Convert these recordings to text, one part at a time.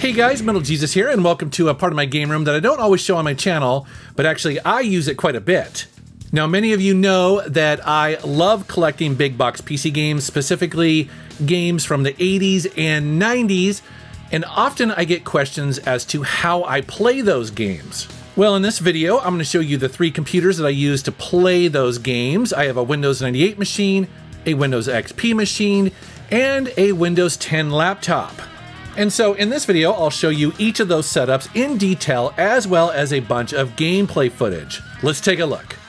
Hey guys, Metal Jesus here, and welcome to a part of my game room that I don't always show on my channel, but actually I use it quite a bit. Now, many of you know that I love collecting big box PC games, specifically games from the 80s and 90s, and often I get questions as to how I play those games. Well, in this video, I'm going to show you the three computers that I use to play those games. I have a Windows 98 machine, a Windows XP machine, and a Windows 10 laptop. And so in this video, I'll show you each of those setups in detail as well as a bunch of gameplay footage. Let's take a look.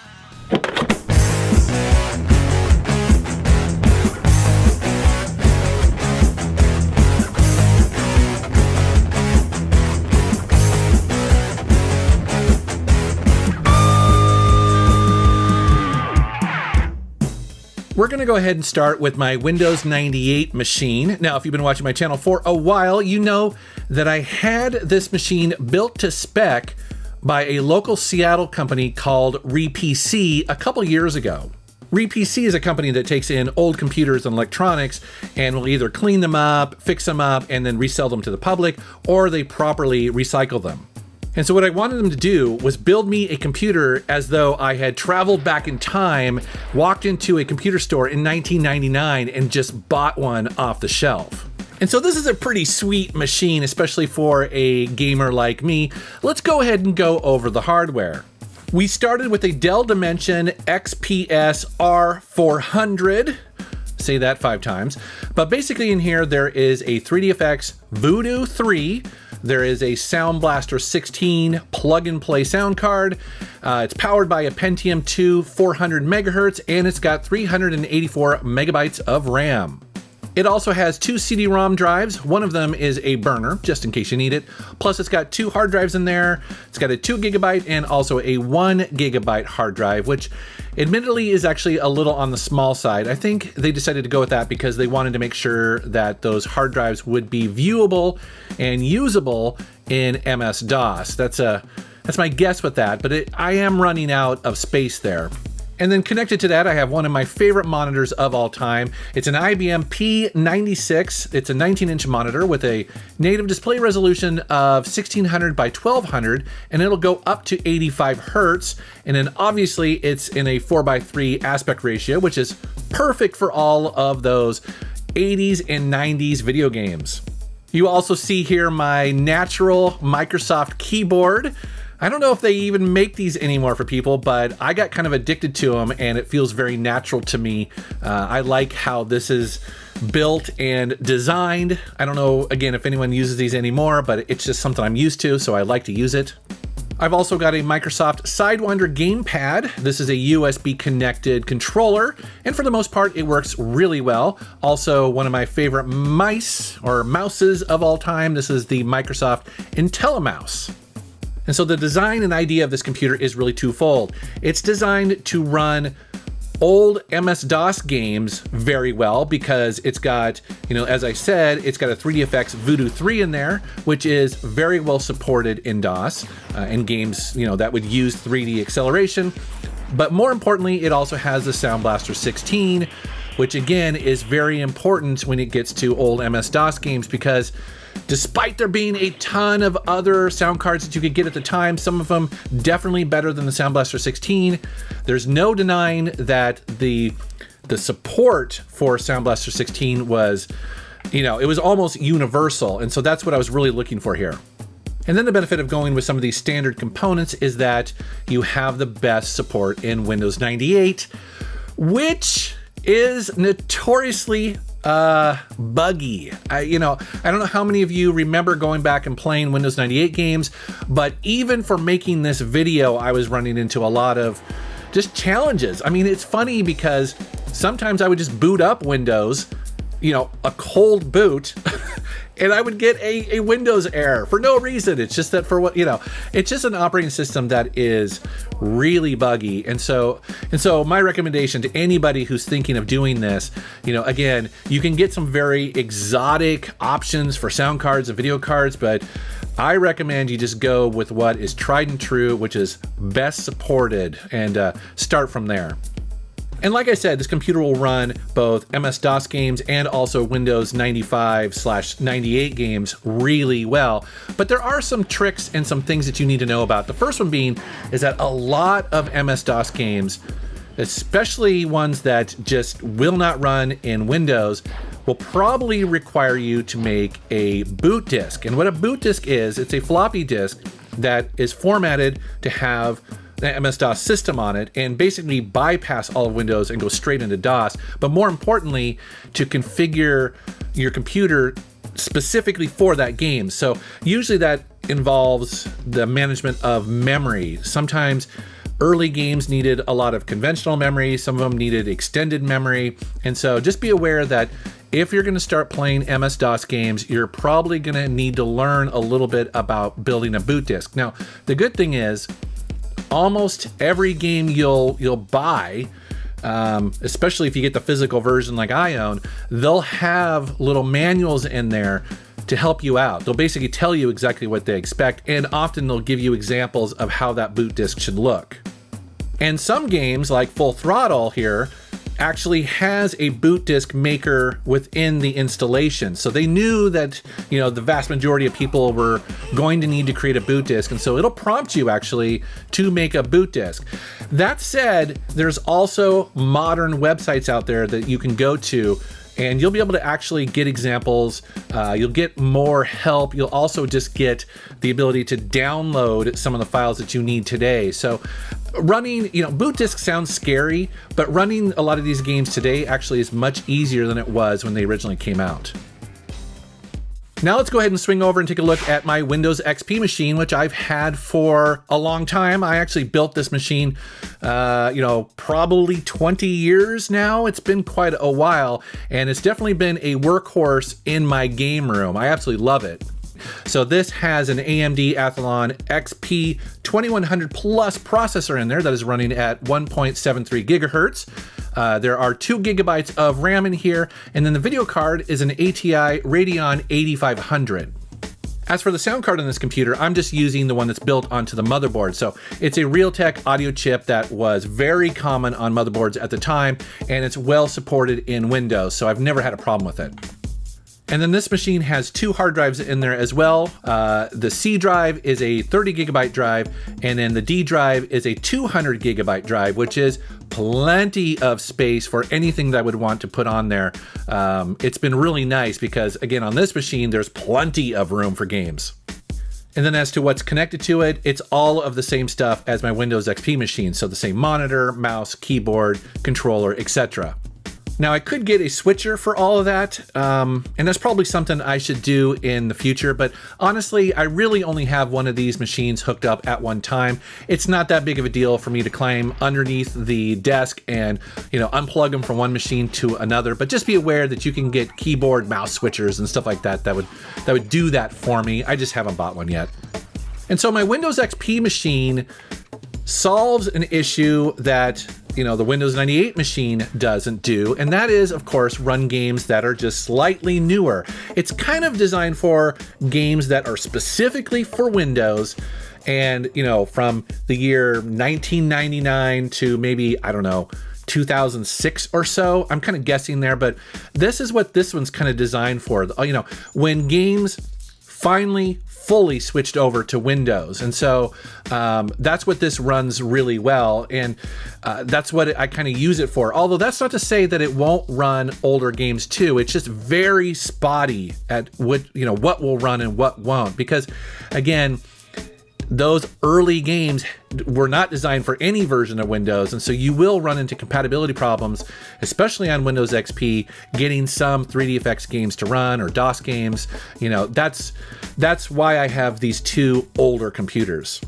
We're to go ahead and start with my Windows 98 machine. Now, if you've been watching my channel for a while, you know that I had this machine built to spec by a local Seattle company called RePC a couple years ago. RePC is a company that takes in old computers and electronics and will either clean them up, fix them up, and then resell them to the public, or they properly recycle them. And so what I wanted them to do was build me a computer as though I had traveled back in time, walked into a computer store in 1999 and just bought one off the shelf. And so this is a pretty sweet machine, especially for a gamer like me. Let's go ahead and go over the hardware. We started with a Dell Dimension XPS R400 say that five times. But basically in here, there is a 3DFX Voodoo 3, there is a Sound Blaster 16 plug and play sound card. Uh, it's powered by a Pentium 2 400 megahertz and it's got 384 megabytes of RAM. It also has two CD-ROM drives. One of them is a burner, just in case you need it. Plus it's got two hard drives in there. It's got a two gigabyte and also a one gigabyte hard drive, which admittedly is actually a little on the small side. I think they decided to go with that because they wanted to make sure that those hard drives would be viewable and usable in MS-DOS. That's a that's my guess with that, but it, I am running out of space there. And then connected to that, I have one of my favorite monitors of all time. It's an IBM P96. It's a 19 inch monitor with a native display resolution of 1600 by 1200, and it'll go up to 85 hertz. And then obviously it's in a 4 by 3 aspect ratio, which is perfect for all of those 80s and 90s video games. You also see here my natural Microsoft keyboard. I don't know if they even make these anymore for people, but I got kind of addicted to them and it feels very natural to me. Uh, I like how this is built and designed. I don't know, again, if anyone uses these anymore, but it's just something I'm used to, so I like to use it. I've also got a Microsoft Sidewinder gamepad. This is a USB connected controller, and for the most part, it works really well. Also, one of my favorite mice or mouses of all time. This is the Microsoft IntelliMouse. And so the design and idea of this computer is really twofold. It's designed to run old MS-DOS games very well because it's got, you know, as I said, it's got a 3DFX Voodoo 3 in there, which is very well supported in DOS uh, and games, you know, that would use 3D acceleration. But more importantly, it also has the Sound Blaster 16, which again is very important when it gets to old MS-DOS games because Despite there being a ton of other sound cards that you could get at the time, some of them definitely better than the Sound Blaster 16, there's no denying that the the support for Sound Blaster 16 was, you know, it was almost universal. And so that's what I was really looking for here. And then the benefit of going with some of these standard components is that you have the best support in Windows 98, which is notoriously uh, buggy. I, you know, I don't know how many of you remember going back and playing Windows 98 games, but even for making this video, I was running into a lot of just challenges. I mean, it's funny because sometimes I would just boot up Windows, you know, a cold boot, and I would get a, a Windows error for no reason. It's just that for what, you know, it's just an operating system that is really buggy. And so, and so my recommendation to anybody who's thinking of doing this, you know, again, you can get some very exotic options for sound cards and video cards, but I recommend you just go with what is tried and true, which is best supported and uh, start from there. And like I said, this computer will run both MS-DOS games and also Windows 95 slash 98 games really well. But there are some tricks and some things that you need to know about. The first one being is that a lot of MS-DOS games, especially ones that just will not run in Windows, will probably require you to make a boot disk. And what a boot disk is, it's a floppy disk that is formatted to have MS-DOS system on it and basically bypass all of Windows and go straight into DOS. But more importantly, to configure your computer specifically for that game. So usually that involves the management of memory. Sometimes early games needed a lot of conventional memory, some of them needed extended memory. And so just be aware that if you're going to start playing MS-DOS games, you're probably going to need to learn a little bit about building a boot disk. Now, the good thing is almost every game you'll you'll buy um, especially if you get the physical version like I own, they'll have little manuals in there to help you out. They'll basically tell you exactly what they expect, and often they'll give you examples of how that boot disk should look. And some games, like Full Throttle here, actually has a boot disk maker within the installation. So they knew that, you know, the vast majority of people were going to need to create a boot disk. And so it'll prompt you actually to make a boot disk. That said, there's also modern websites out there that you can go to and you'll be able to actually get examples. Uh, you'll get more help. You'll also just get the ability to download some of the files that you need today. So running, you know, boot disk sounds scary, but running a lot of these games today actually is much easier than it was when they originally came out. Now let's go ahead and swing over and take a look at my Windows XP machine, which I've had for a long time. I actually built this machine, uh, you know, probably 20 years now. It's been quite a while, and it's definitely been a workhorse in my game room. I absolutely love it. So this has an AMD Athlon XP 2100 Plus processor in there that is running at 1.73 gigahertz. Uh, there are two gigabytes of RAM in here, and then the video card is an ATI Radeon 8500. As for the sound card on this computer, I'm just using the one that's built onto the motherboard. So it's a Realtek audio chip that was very common on motherboards at the time, and it's well supported in Windows, so I've never had a problem with it. And then this machine has two hard drives in there as well. Uh, the C drive is a 30 gigabyte drive, and then the D drive is a 200 gigabyte drive, which is plenty of space for anything that I would want to put on there. Um, it's been really nice because, again, on this machine, there's plenty of room for games. And then as to what's connected to it, it's all of the same stuff as my Windows XP machine. So the same monitor, mouse, keyboard, controller, etc. Now I could get a switcher for all of that, um, and that's probably something I should do in the future, but honestly, I really only have one of these machines hooked up at one time. It's not that big of a deal for me to climb underneath the desk and, you know, unplug them from one machine to another, but just be aware that you can get keyboard mouse switchers and stuff like that that would, that would do that for me. I just haven't bought one yet. And so my Windows XP machine solves an issue that you know the Windows 98 machine doesn't do, and that is, of course, run games that are just slightly newer. It's kind of designed for games that are specifically for Windows, and you know, from the year 1999 to maybe I don't know. 2006 or so. I'm kind of guessing there, but this is what this one's kind of designed for. You know, when games finally fully switched over to Windows. And so um, that's what this runs really well. And uh, that's what I kind of use it for. Although that's not to say that it won't run older games too. It's just very spotty at what, you know, what will run and what won't. Because again, those early games were not designed for any version of Windows, and so you will run into compatibility problems, especially on Windows XP, getting some 3dfx games to run or DOS games. You know, that's that's why I have these two older computers.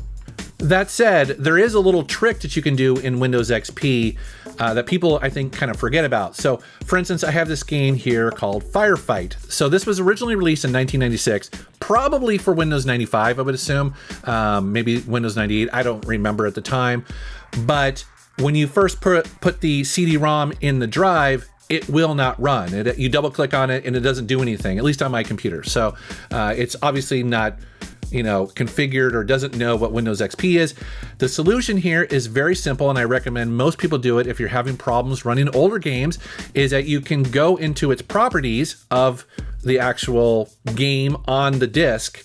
That said, there is a little trick that you can do in Windows XP uh, that people, I think, kind of forget about. So, for instance, I have this game here called Firefight. So, this was originally released in 1996, probably for Windows 95, I would assume. Um, maybe Windows 98, I don't remember at the time. But when you first put, put the CD ROM in the drive, it will not run. It, you double click on it and it doesn't do anything, at least on my computer. So, uh, it's obviously not you know, configured or doesn't know what Windows XP is. The solution here is very simple, and I recommend most people do it if you're having problems running older games, is that you can go into its properties of the actual game on the disk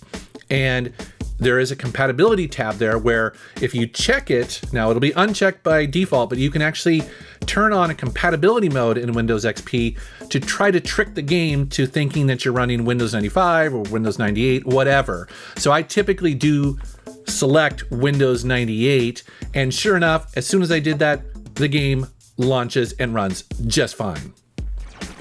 and there is a compatibility tab there where if you check it, now it'll be unchecked by default, but you can actually turn on a compatibility mode in Windows XP to try to trick the game to thinking that you're running Windows 95 or Windows 98, whatever. So I typically do select Windows 98, and sure enough, as soon as I did that, the game launches and runs just fine.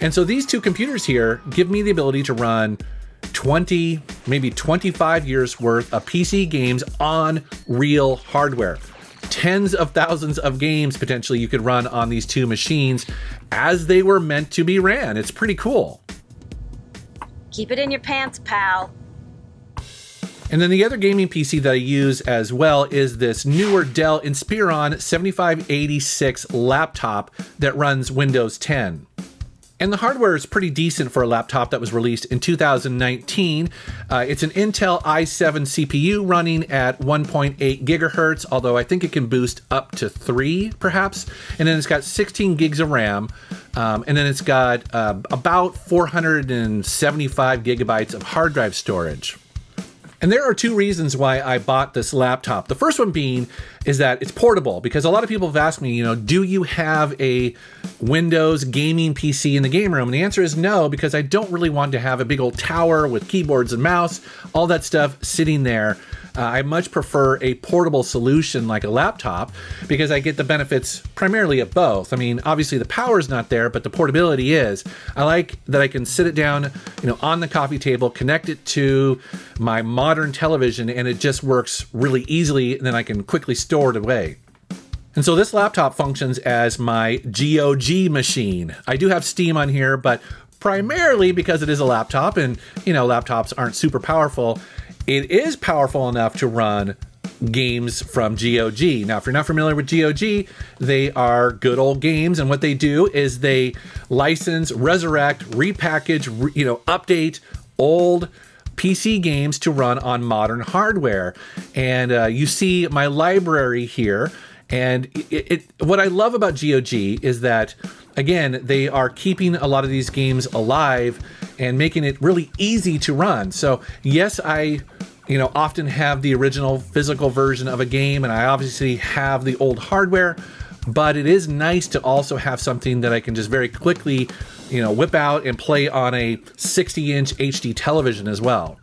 And so these two computers here give me the ability to run 20, maybe 25 years worth of PC games on real hardware. Tens of thousands of games potentially you could run on these two machines as they were meant to be ran. It's pretty cool. Keep it in your pants, pal. And then the other gaming PC that I use as well is this newer Dell Inspiron 7586 laptop that runs Windows 10. And the hardware is pretty decent for a laptop that was released in 2019. Uh, it's an Intel i7 CPU running at 1.8 gigahertz, although I think it can boost up to three, perhaps. And then it's got 16 gigs of RAM. Um, and then it's got uh, about 475 gigabytes of hard drive storage. And there are two reasons why I bought this laptop. The first one being is that it's portable because a lot of people have asked me, you know, do you have a Windows gaming PC in the game room? And the answer is no, because I don't really want to have a big old tower with keyboards and mouse, all that stuff sitting there uh, I much prefer a portable solution like a laptop because I get the benefits primarily of both. I mean, obviously the power is not there, but the portability is. I like that I can sit it down, you know, on the coffee table, connect it to my modern television, and it just works really easily, and then I can quickly store it away. And so this laptop functions as my GOG machine. I do have Steam on here, but primarily because it is a laptop and, you know, laptops aren't super powerful, it is powerful enough to run games from GOG. Now, if you're not familiar with GOG, they are good old games, and what they do is they license, resurrect, repackage, re, you know, update old PC games to run on modern hardware. And uh, you see my library here. And it, it, what I love about GOG is that, again, they are keeping a lot of these games alive and making it really easy to run. So, yes, I you know, often have the original physical version of a game, and I obviously have the old hardware, but it is nice to also have something that I can just very quickly, you know, whip out and play on a 60 inch HD television as well.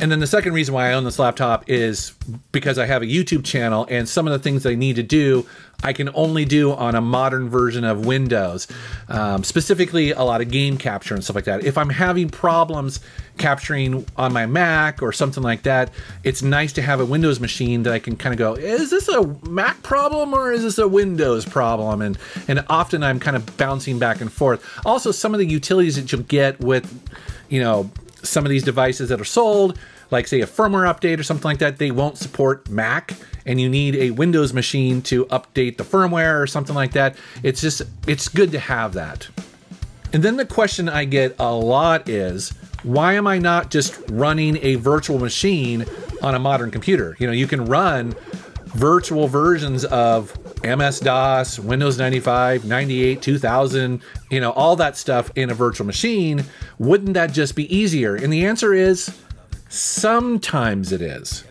And then the second reason why I own this laptop is because I have a YouTube channel and some of the things I need to do, I can only do on a modern version of Windows. Um, specifically, a lot of game capture and stuff like that. If I'm having problems capturing on my Mac or something like that, it's nice to have a Windows machine that I can kind of go, is this a Mac problem or is this a Windows problem? And, and often I'm kind of bouncing back and forth. Also, some of the utilities that you'll get with, you know, some of these devices that are sold, like say a firmware update or something like that, they won't support Mac and you need a Windows machine to update the firmware or something like that. It's just, it's good to have that. And then the question I get a lot is, why am I not just running a virtual machine on a modern computer? You know, you can run virtual versions of MS-DOS, Windows 95, 98, 2000, you know, all that stuff in a virtual machine, wouldn't that just be easier? And the answer is sometimes it is.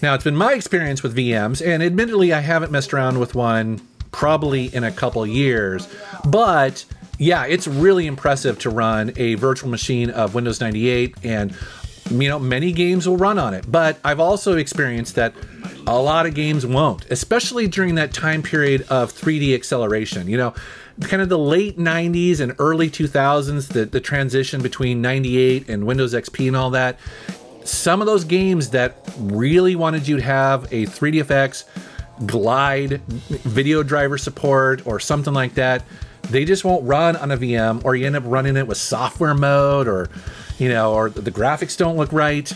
Now, it's been my experience with VMs, and admittedly, I haven't messed around with one probably in a couple years, but yeah, it's really impressive to run a virtual machine of Windows 98 and you know, many games will run on it, but I've also experienced that a lot of games won't, especially during that time period of 3D acceleration. You know, kind of the late 90s and early 2000s, the, the transition between 98 and Windows XP and all that. Some of those games that really wanted you to have a 3DFX glide video driver support or something like that, they just won't run on a VM or you end up running it with software mode or, you know, or the graphics don't look right.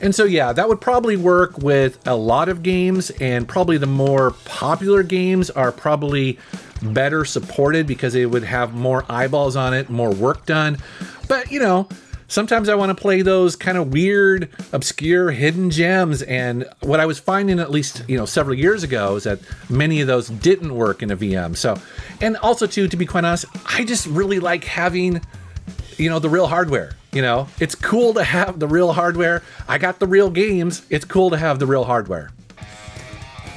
And so, yeah, that would probably work with a lot of games, and probably the more popular games are probably better supported because they would have more eyeballs on it, more work done. But, you know, Sometimes I want to play those kind of weird, obscure, hidden gems. And what I was finding, at least you know, several years ago, is that many of those didn't work in a VM. So, and also too, to be quite honest, I just really like having, you know, the real hardware. You know, it's cool to have the real hardware. I got the real games. It's cool to have the real hardware.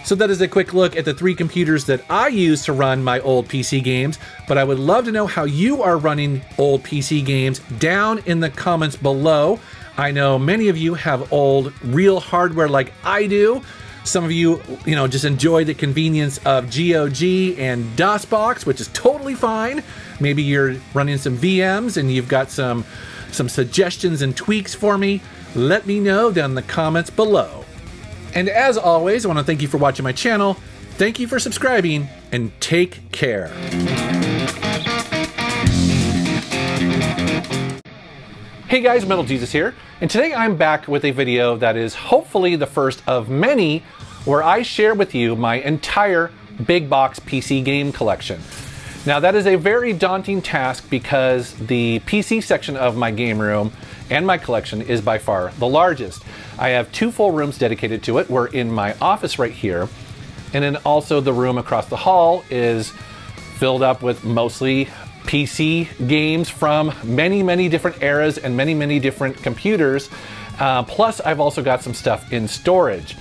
So that is a quick look at the three computers that I use to run my old PC games, but I would love to know how you are running old PC games down in the comments below. I know many of you have old real hardware like I do. Some of you, you know, just enjoy the convenience of GOG and DOSBox, which is totally fine. Maybe you're running some VMs and you've got some some suggestions and tweaks for me. Let me know down in the comments below. And as always, I want to thank you for watching my channel. Thank you for subscribing and take care. Hey guys, Metal Jesus here, and today I'm back with a video that is hopefully the first of many where I share with you my entire big box PC game collection. Now that is a very daunting task because the PC section of my game room and my collection is by far the largest. I have two full rooms dedicated to it. We're in my office right here, and then also the room across the hall is filled up with mostly PC games from many, many different eras and many, many different computers. Uh, plus, I've also got some stuff in storage.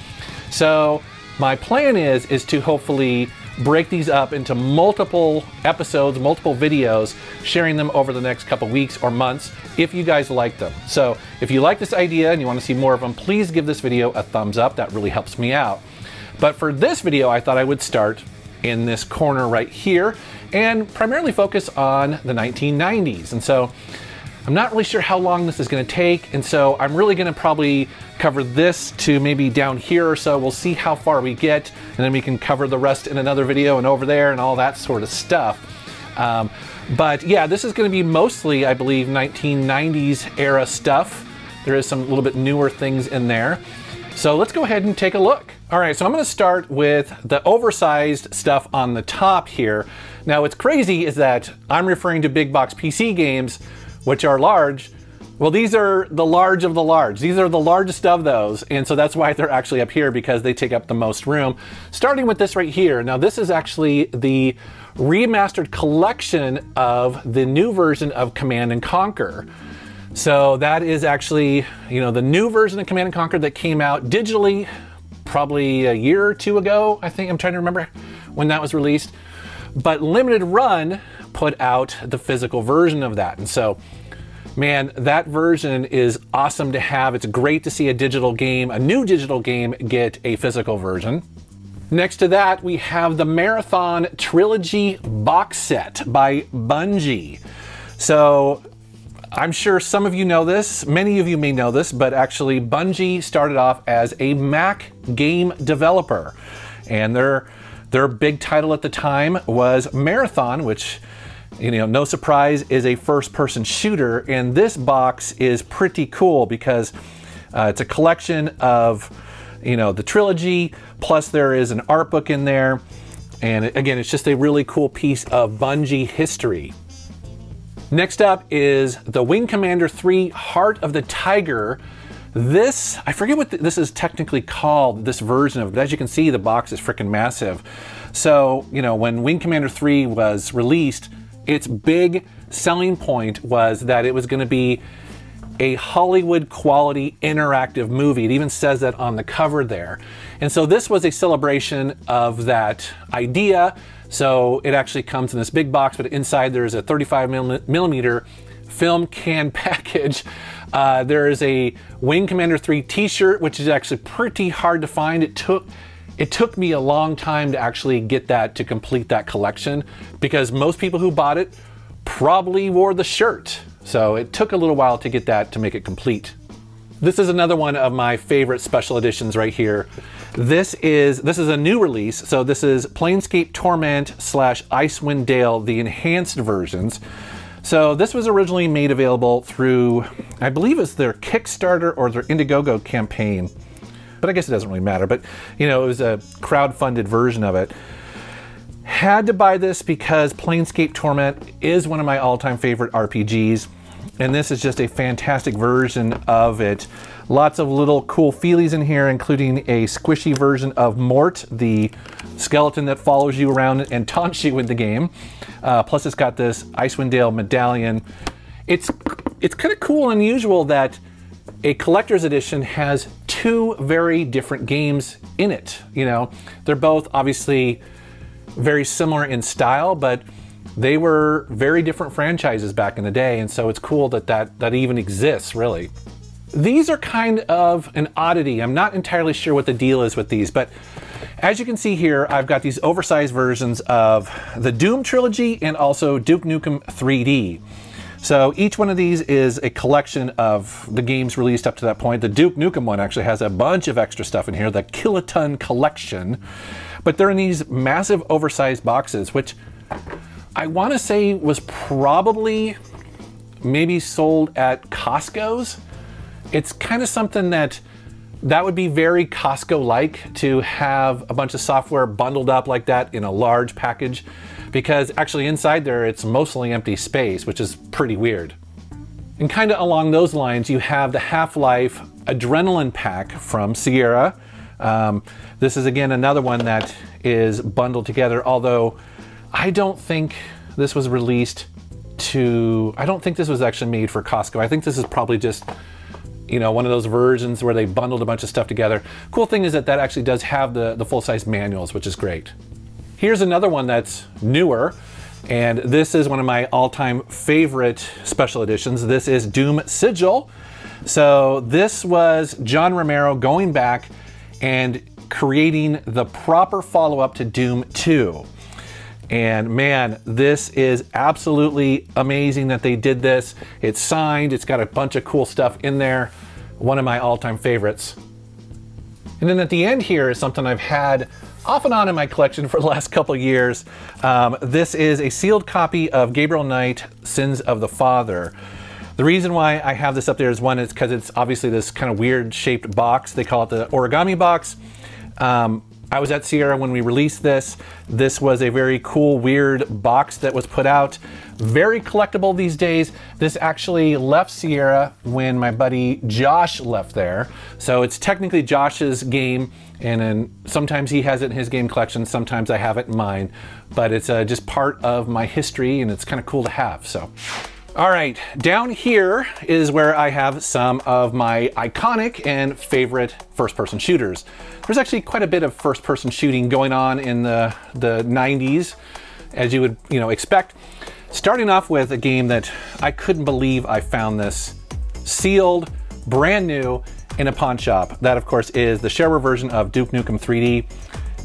So my plan is is to hopefully break these up into multiple episodes, multiple videos, sharing them over the next couple weeks or months if you guys like them. So if you like this idea and you want to see more of them, please give this video a thumbs up. That really helps me out. But for this video, I thought I would start in this corner right here and primarily focus on the 1990s. And so I'm not really sure how long this is going to take, and so I'm really going to probably cover this to maybe down here or so. We'll see how far we get, and then we can cover the rest in another video and over there and all that sort of stuff. Um, but yeah, this is going to be mostly, I believe, 1990s era stuff. There is some little bit newer things in there. So let's go ahead and take a look. All right, so I'm gonna start with the oversized stuff on the top here. Now what's crazy is that I'm referring to big box PC games, which are large. Well, these are the large of the large. These are the largest of those. And so that's why they're actually up here because they take up the most room. Starting with this right here. Now this is actually the remastered collection of the new version of Command and Conquer. So that is actually, you know, the new version of Command & Conquer that came out digitally probably a year or two ago. I think I'm trying to remember when that was released. But Limited Run put out the physical version of that. And so, man, that version is awesome to have. It's great to see a digital game, a new digital game, get a physical version. Next to that, we have the Marathon Trilogy box set by Bungie. So I'm sure some of you know this, many of you may know this, but actually Bungie started off as a Mac game developer. And their, their big title at the time was Marathon, which, you know, no surprise, is a first person shooter. And this box is pretty cool because uh, it's a collection of, you know, the trilogy, plus there is an art book in there. And again, it's just a really cool piece of Bungie history. Next up is the Wing Commander 3 Heart of the Tiger. This, I forget what this is technically called, this version of but as you can see, the box is freaking massive. So, you know, when Wing Commander 3 was released, its big selling point was that it was going to be a Hollywood quality interactive movie. It even says that on the cover there. And so this was a celebration of that idea. So it actually comes in this big box, but inside there is a 35 millimeter film can package. Uh, there is a Wing Commander 3 t-shirt, which is actually pretty hard to find. It took it took me a long time to actually get that to complete that collection because most people who bought it probably wore the shirt. So it took a little while to get that to make it complete. This is another one of my favorite special editions right here. This is this is a new release, so this is Planescape Torment slash Icewind Dale, the enhanced versions. So this was originally made available through, I believe it's their Kickstarter or their Indiegogo campaign. But I guess it doesn't really matter. But you know, it was a crowd-funded version of it. Had to buy this because Planescape Torment is one of my all-time favorite RPGs. and this is just a fantastic version of it. Lots of little cool feelies in here, including a squishy version of Mort, the skeleton that follows you around and taunts you in the game. Uh, plus, it's got this Icewind Dale medallion. It's it's kind of cool and unusual that a collector's edition has two very different games in it. You know, they're both obviously very similar in style, but they were very different franchises back in the day, and so it's cool that that, that even exists, really. These are kind of an oddity. I'm not entirely sure what the deal is with these, but as you can see here, I've got these oversized versions of the Doom trilogy and also Duke Nukem 3D. So each one of these is a collection of the games released up to that point. The Duke Nukem one actually has a bunch of extra stuff in here, the Kill-A-Ton Collection. But they're in these massive oversized boxes, which I want to say was probably maybe sold at Costco's. It's kind of something that that would be very Costco-like to have a bunch of software bundled up like that in a large package because actually inside there it's mostly empty space, which is pretty weird. And kind of along those lines, you have the Half-Life Adrenaline Pack from Sierra. Um, this is again another one that is bundled together, although I don't think this was released to, I don't think this was actually made for Costco. I think this is probably just, you know, one of those versions where they bundled a bunch of stuff together. Cool thing is that that actually does have the, the full-size manuals, which is great. Here's another one that's newer, and this is one of my all-time favorite special editions. This is Doom Sigil. So this was John Romero going back and creating the proper follow-up to Doom 2. And man, this is absolutely amazing that they did this. It's signed, it's got a bunch of cool stuff in there. One of my all-time favorites. And then at the end here is something I've had off and on in my collection for the last couple years. Um, this is a sealed copy of Gabriel Knight, Sins of the Father. The reason why I have this up there is one, it's because it's obviously this kind of weird shaped box. They call it the origami box. Um, I was at Sierra when we released this. This was a very cool, weird box that was put out. Very collectible these days. This actually left Sierra when my buddy Josh left there. So it's technically Josh's game, and then sometimes he has it in his game collection, sometimes I have it in mine. But it's uh, just part of my history, and it's kind of cool to have. So. All right, down here is where I have some of my iconic and favorite first-person shooters. There's actually quite a bit of first-person shooting going on in the, the 90s, as you would you know expect. Starting off with a game that I couldn't believe I found this sealed, brand new, in a pawn shop. That, of course, is the shareware version of Duke Nukem 3D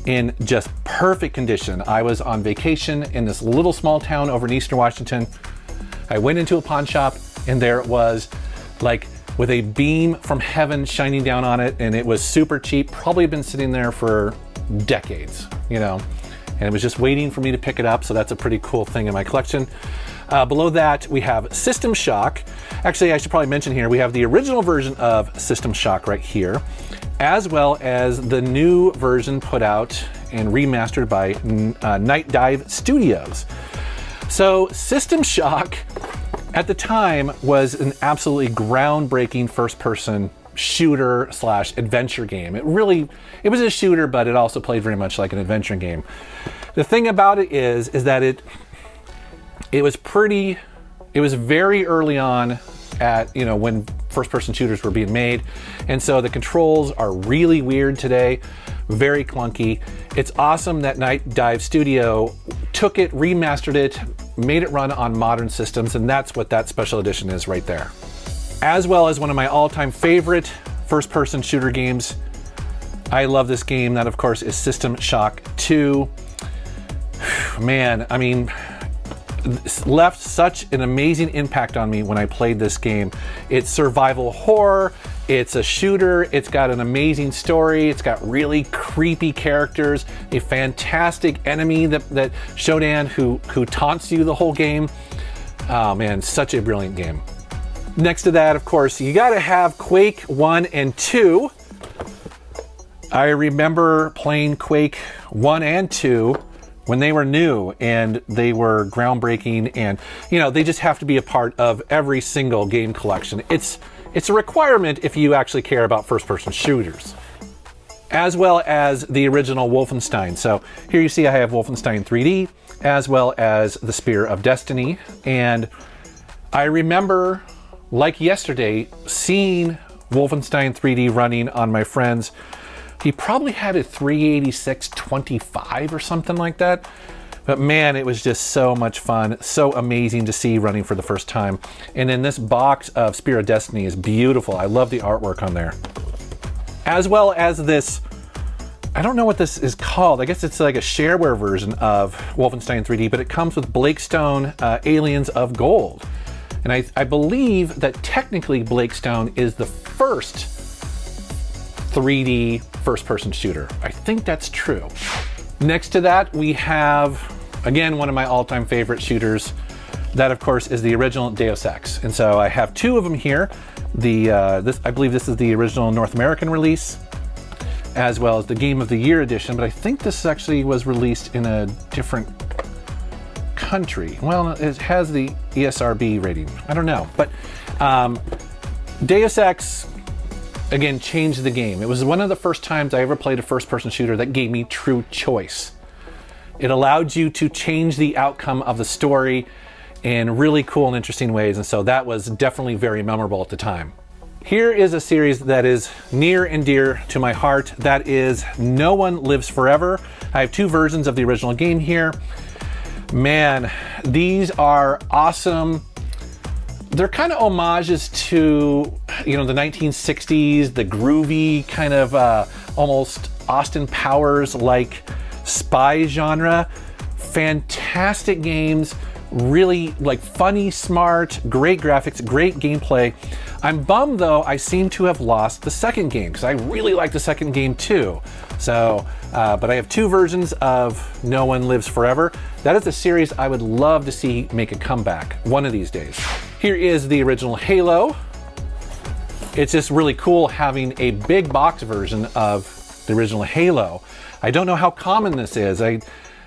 in just perfect condition. I was on vacation in this little small town over in Eastern Washington I went into a pawn shop and there it was like with a beam from heaven shining down on it and it was super cheap, probably been sitting there for decades, you know, and it was just waiting for me to pick it up. So that's a pretty cool thing in my collection. Uh, below that, we have System Shock. Actually, I should probably mention here, we have the original version of System Shock right here, as well as the new version put out and remastered by uh, Nightdive Studios. So System Shock at the time was an absolutely groundbreaking first person shooter slash adventure game. It really, it was a shooter, but it also played very much like an adventure game. The thing about it is, is that it, it was pretty, it was very early on at, you know, when first person shooters were being made. And so the controls are really weird today, very clunky. It's awesome that Nightdive Studio took it, remastered it, made it run on modern systems, and that's what that special edition is right there. As well as one of my all-time favorite first-person shooter games. I love this game. That, of course, is System Shock 2. Man, I mean, left such an amazing impact on me when I played this game. It's survival horror, it's a shooter, it's got an amazing story, it's got really creepy characters, a fantastic enemy that, that Shodan who, who taunts you the whole game. Oh man, such a brilliant game. Next to that, of course, you gotta have Quake 1 and 2. I remember playing Quake 1 and 2 when they were new and they were groundbreaking and you know they just have to be a part of every single game collection it's it's a requirement if you actually care about first person shooters as well as the original Wolfenstein. So here you see I have Wolfenstein 3D as well as the Spear of Destiny and I remember like yesterday seeing Wolfenstein 3D running on my friend's he probably had a 386 25 or something like that. But man, it was just so much fun, so amazing to see running for the first time. And then this box of Spear of Destiny is beautiful. I love the artwork on there. As well as this, I don't know what this is called. I guess it's like a shareware version of Wolfenstein 3D, but it comes with Blake Stone uh, Aliens of Gold. And I, I believe that technically Blake Stone is the first 3D first person shooter. I think that's true. Next to that, we have, again, one of my all time favorite shooters. That, of course, is the original Deus Ex. And so I have two of them here. The uh, this I believe this is the original North American release, as well as the Game of the Year edition. But I think this actually was released in a different country. Well, it has the ESRB rating. I don't know, but um, Deus Ex again changed the game. It was one of the first times I ever played a first person shooter that gave me true choice. It allowed you to change the outcome of the story in really cool and interesting ways, and so that was definitely very memorable at the time. Here is a series that is near and dear to my heart. That is No One Lives Forever. I have two versions of the original game here. Man, these are awesome they're kind of homages to you know the 1960s the groovy kind of uh, almost austin powers like spy genre. Fantastic games really like funny smart great graphics great gameplay. I'm bummed though i seem to have lost the second game because i really like the second game too. So uh, but i have two versions of no one lives forever. That is a series i would love to see make a comeback one of these days here is the original Halo. It's just really cool having a big box version of the original Halo. I don't know how common this is. I,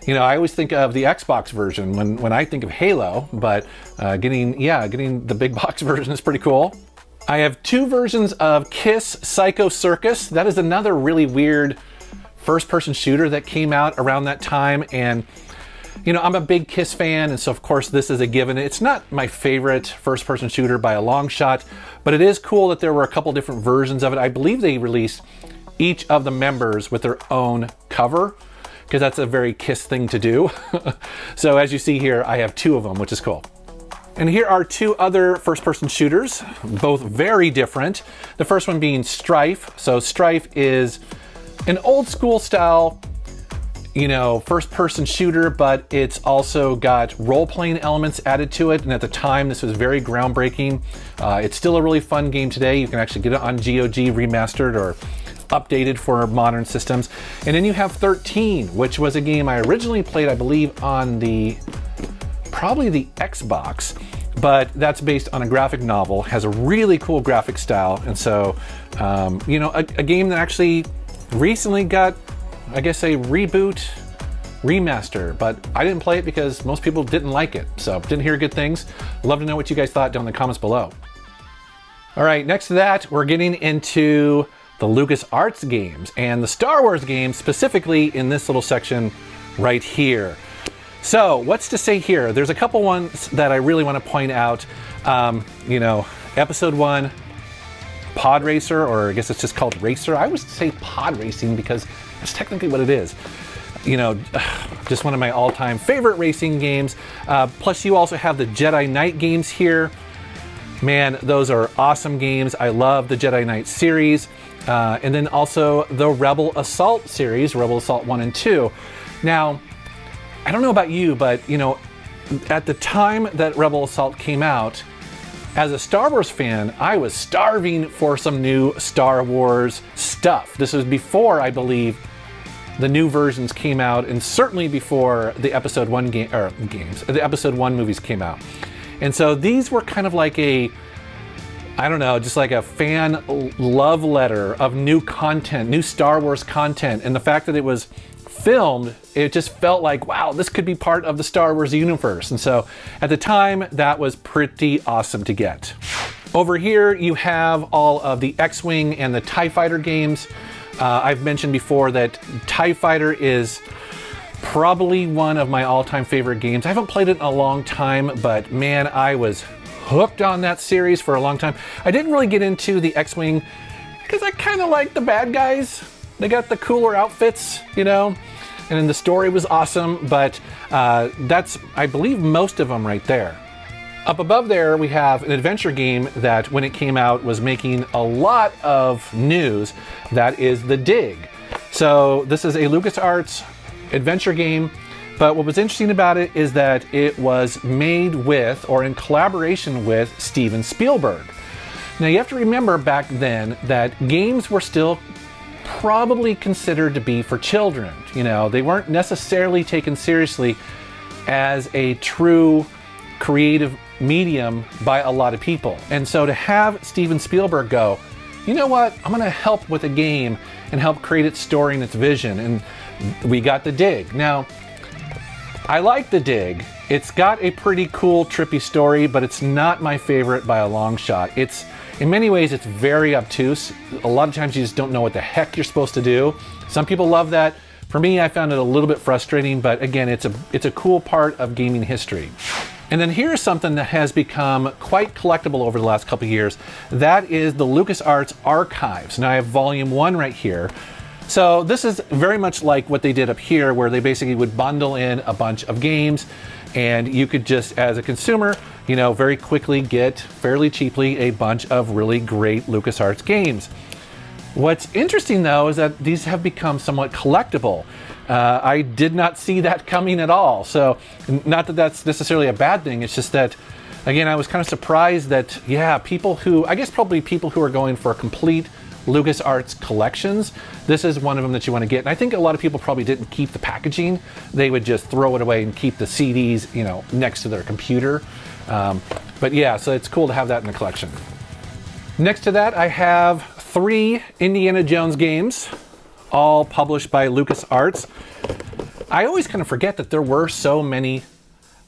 you know, I always think of the Xbox version when, when I think of Halo, but uh, getting, yeah, getting the big box version is pretty cool. I have two versions of Kiss Psycho Circus. That is another really weird first person shooter that came out around that time. And you know, I'm a big Kiss fan, and so of course this is a given. It's not my favorite first person shooter by a long shot, but it is cool that there were a couple different versions of it. I believe they released each of the members with their own cover because that's a very Kiss thing to do. so as you see here, I have two of them, which is cool. And here are two other first person shooters, both very different. The first one being Strife. So Strife is an old school style you know, first person shooter, but it's also got role playing elements added to it. And at the time, this was very groundbreaking. Uh, it's still a really fun game today. You can actually get it on GOG remastered or updated for modern systems. And then you have 13, which was a game I originally played, I believe, on the probably the Xbox, but that's based on a graphic novel, has a really cool graphic style. And so, um, you know, a, a game that actually recently got I guess a reboot remaster, but I didn't play it because most people didn't like it. So didn't hear good things. Love to know what you guys thought down in the comments below. All right, next to that, we're getting into the Lucas Arts games and the Star Wars games, specifically in this little section right here. So what's to say here? There's a couple ones that I really want to point out. Um, you know, episode one, pod racer, or I guess it's just called racer. I always say pod racing because that's technically what it is. You know, just one of my all-time favorite racing games. Uh, plus, you also have the Jedi Knight games here. Man, those are awesome games. I love the Jedi Knight series. Uh, and then also the Rebel Assault series, Rebel Assault 1 and 2. Now, I don't know about you, but you know, at the time that Rebel Assault came out, as a Star Wars fan, I was starving for some new Star Wars stuff. This was before, I believe, the new versions came out, and certainly before the episode one game or games, the episode one movies came out. And so these were kind of like a, I don't know, just like a fan love letter of new content, new Star Wars content, and the fact that it was filmed, it just felt like, wow, this could be part of the Star Wars universe. And so at the time, that was pretty awesome to get. Over here, you have all of the X-Wing and the TIE Fighter games. Uh, I've mentioned before that TIE Fighter is probably one of my all-time favorite games. I haven't played it in a long time, but man, I was hooked on that series for a long time. I didn't really get into the X-Wing because I kind of like the bad guys. They got the cooler outfits, you know, and then the story was awesome, but uh, that's, I believe, most of them right there. Up above there, we have an adventure game that, when it came out, was making a lot of news. That is The Dig. So this is a LucasArts adventure game, but what was interesting about it is that it was made with, or in collaboration with, Steven Spielberg. Now you have to remember back then that games were still probably considered to be for children. You know, they weren't necessarily taken seriously as a true creative medium by a lot of people. And so to have Steven Spielberg go, you know what, I'm gonna help with a game and help create its story and its vision. And we got The Dig. Now, I like The Dig. It's got a pretty cool, trippy story, but it's not my favorite by a long shot. It's, in many ways, it's very obtuse. A lot of times you just don't know what the heck you're supposed to do. Some people love that. For me, I found it a little bit frustrating, but again, it's a, it's a cool part of gaming history. And then here's something that has become quite collectible over the last couple years. That is the LucasArts Archives. Now I have volume one right here. So this is very much like what they did up here where they basically would bundle in a bunch of games and you could just, as a consumer, you know, very quickly get fairly cheaply a bunch of really great LucasArts games. What's interesting though is that these have become somewhat collectible. Uh, I did not see that coming at all. So, not that that's necessarily a bad thing. It's just that, again, I was kind of surprised that, yeah, people who, I guess probably people who are going for a complete LucasArts collections, this is one of them that you want to get. And I think a lot of people probably didn't keep the packaging. They would just throw it away and keep the CDs, you know, next to their computer. Um, but yeah, so it's cool to have that in the collection. Next to that, I have three Indiana Jones games all published by LucasArts. I always kind of forget that there were so many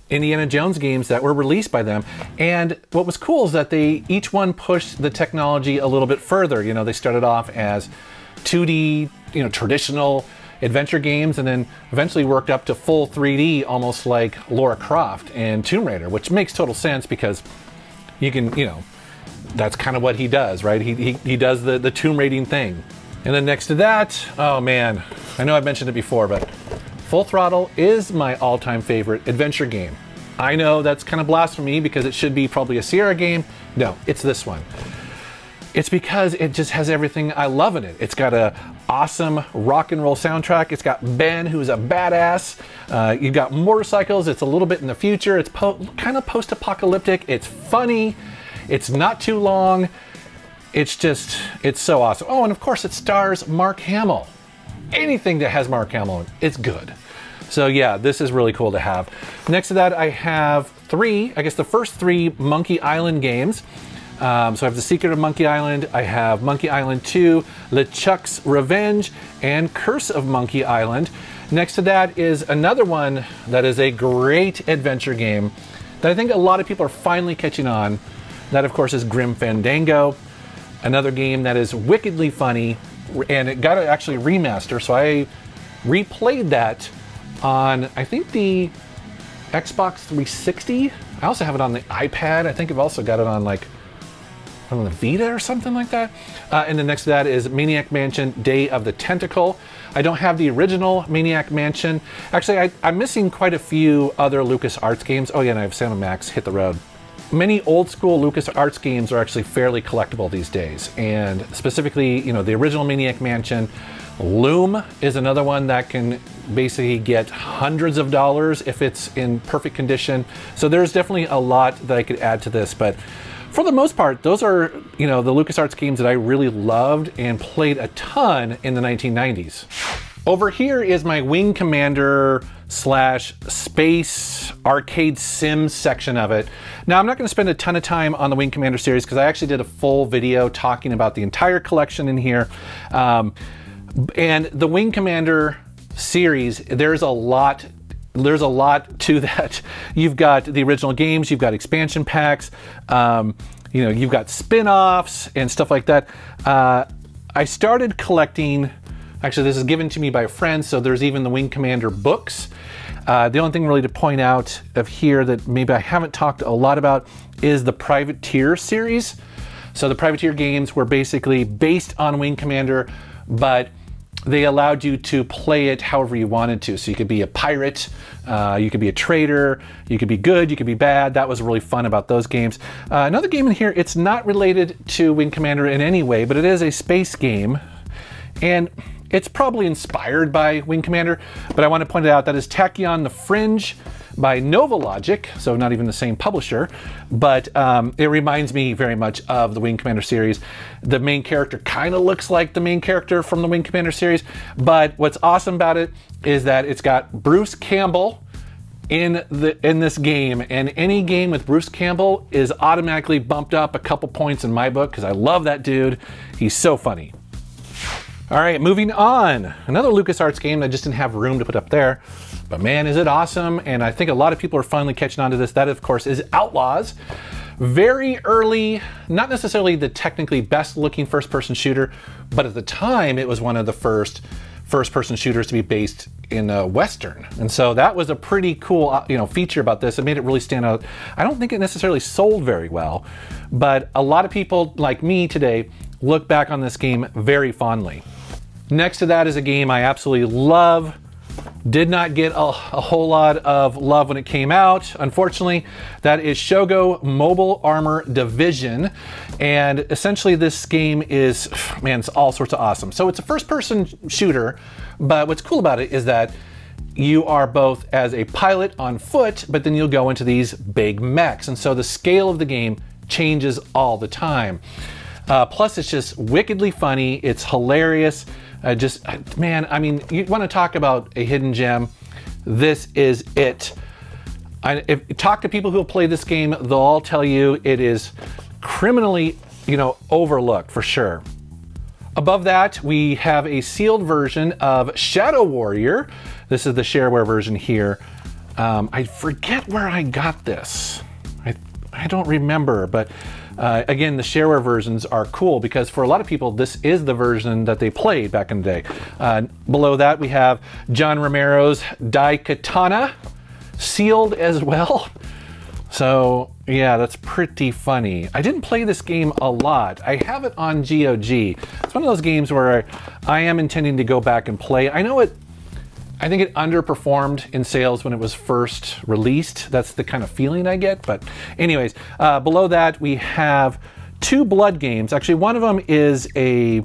Indiana Jones games that were released by them. And what was cool is that they each one pushed the technology a little bit further. You know, they started off as 2D, you know, traditional adventure games and then eventually worked up to full 3D almost like Lara Croft and Tomb Raider, which makes total sense because you can, you know, that's kind of what he does, right? He, he, he does the, the tomb raiding thing. And then next to that, oh man, I know I've mentioned it before, but Full Throttle is my all-time favorite adventure game. I know that's kind of blasphemy because it should be probably a Sierra game. No, it's this one. It's because it just has everything I love in it. It's got a awesome rock and roll soundtrack. It's got Ben, who's a badass. Uh, you've got motorcycles. It's a little bit in the future. It's kind of post-apocalyptic. It's funny. It's not too long. It's just, it's so awesome. Oh, and of course it stars Mark Hamill. Anything that has Mark Hamill, it's good. So yeah, this is really cool to have. Next to that, I have three, I guess the first three Monkey Island games. Um, so I have The Secret of Monkey Island, I have Monkey Island 2, LeChuck's Revenge, and Curse of Monkey Island. Next to that is another one that is a great adventure game that I think a lot of people are finally catching on. That, of course, is Grim Fandango another game that is wickedly funny, and it got actually remaster. So I replayed that on I think the Xbox 360. I also have it on the iPad. I think I've also got it on like on the Vita or something like that. Uh, and then next to that is Maniac Mansion Day of the Tentacle. I don't have the original Maniac Mansion. Actually, I, am missing quite a few other LucasArts games. Oh yeah, and I have Sam and Max Hit the Road many old school LucasArts games are actually fairly collectible these days. And specifically, you know, the original Maniac Mansion, Loom is another one that can basically get hundreds of dollars if it's in perfect condition. So there's definitely a lot that I could add to this, but for the most part, those are, you know, the LucasArts games that I really loved and played a ton in the 1990s. Over here is my Wing Commander slash space arcade sim section of it. Now I'm not going to spend a ton of time on the Wing Commander series because I actually did a full video talking about the entire collection in here. Um, and the Wing Commander series, there's a lot there's a lot to that. You've got the original games, you've got expansion packs, um, you know, you've got spin-offs and stuff like that. Uh, I started collecting, actually this is given to me by a friend, so there's even the Wing Commander books. Uh, the only thing really to point out of here that maybe I haven't talked a lot about is the Privateer series. So the Privateer games were basically based on Wing Commander, but they allowed you to play it however you wanted to. So you could be a pirate, uh, you could be a trader, you could be good, you could be bad. That was really fun about those games. Uh, another game in here, it's not related to Wing Commander in any way, but it is a space game. And it's probably inspired by Wing Commander, but I want to point out that is Tachyon the Fringe by Novalogic, so not even the same publisher, but um, it reminds me very much of the Wing Commander series. The main character kind of looks like the main character from the Wing Commander series, but what's awesome about it is that it's got Bruce Campbell in the in this game and any game with Bruce Campbell is automatically bumped up a couple points in my book because I love that dude. He's so funny. All right, moving on. Another LucasArts game that just didn't have room to put up there. But man, is it awesome. And I think a lot of people are finally catching on to this. That, of course, is Outlaws. Very early, not necessarily the technically best looking first person shooter, but at the time it was one of the first first person shooters to be based in a Western. And so that was a pretty cool uh, you know, feature about this. It made it really stand out. I don't think it necessarily sold very well, but a lot of people like me today look back on this game very fondly. Next to that is a game I absolutely love. Did not get a, a, whole lot of love when it came out, unfortunately. That is Shogo Mobile Armor Division. And essentially, this game is, man, it's all sorts of awesome. So, it's a first person shooter, but what's cool about it is that you are both as a pilot on foot, but then you'll go into these big mechs. And so, the scale of the game changes all the time. Uh, plus, it's just wickedly funny, it's hilarious. Uh, just, man, I mean, you want to talk about a hidden gem. This is it. I, if talk to people who have played this game, they'll all tell you it is criminally, you know, overlooked for sure. Above that, we have a sealed version of Shadow Warrior. This is the shareware version here. Um, I forget where I got this. I, I don't remember, but uh, again, the shareware versions are cool because for a lot of people, this is the version that they played back in the day. Uh, below that, we have John Romero's Daikatana, sealed as well. So yeah, that's pretty funny. I didn't play this game a lot. I have it on GOG. It's one of those games where I, I am intending to go back and play. I know it I think it underperformed in sales when it was first released. That's the kind of feeling I get. But anyways, uh, below that we have two Blood games. Actually, one of them is a,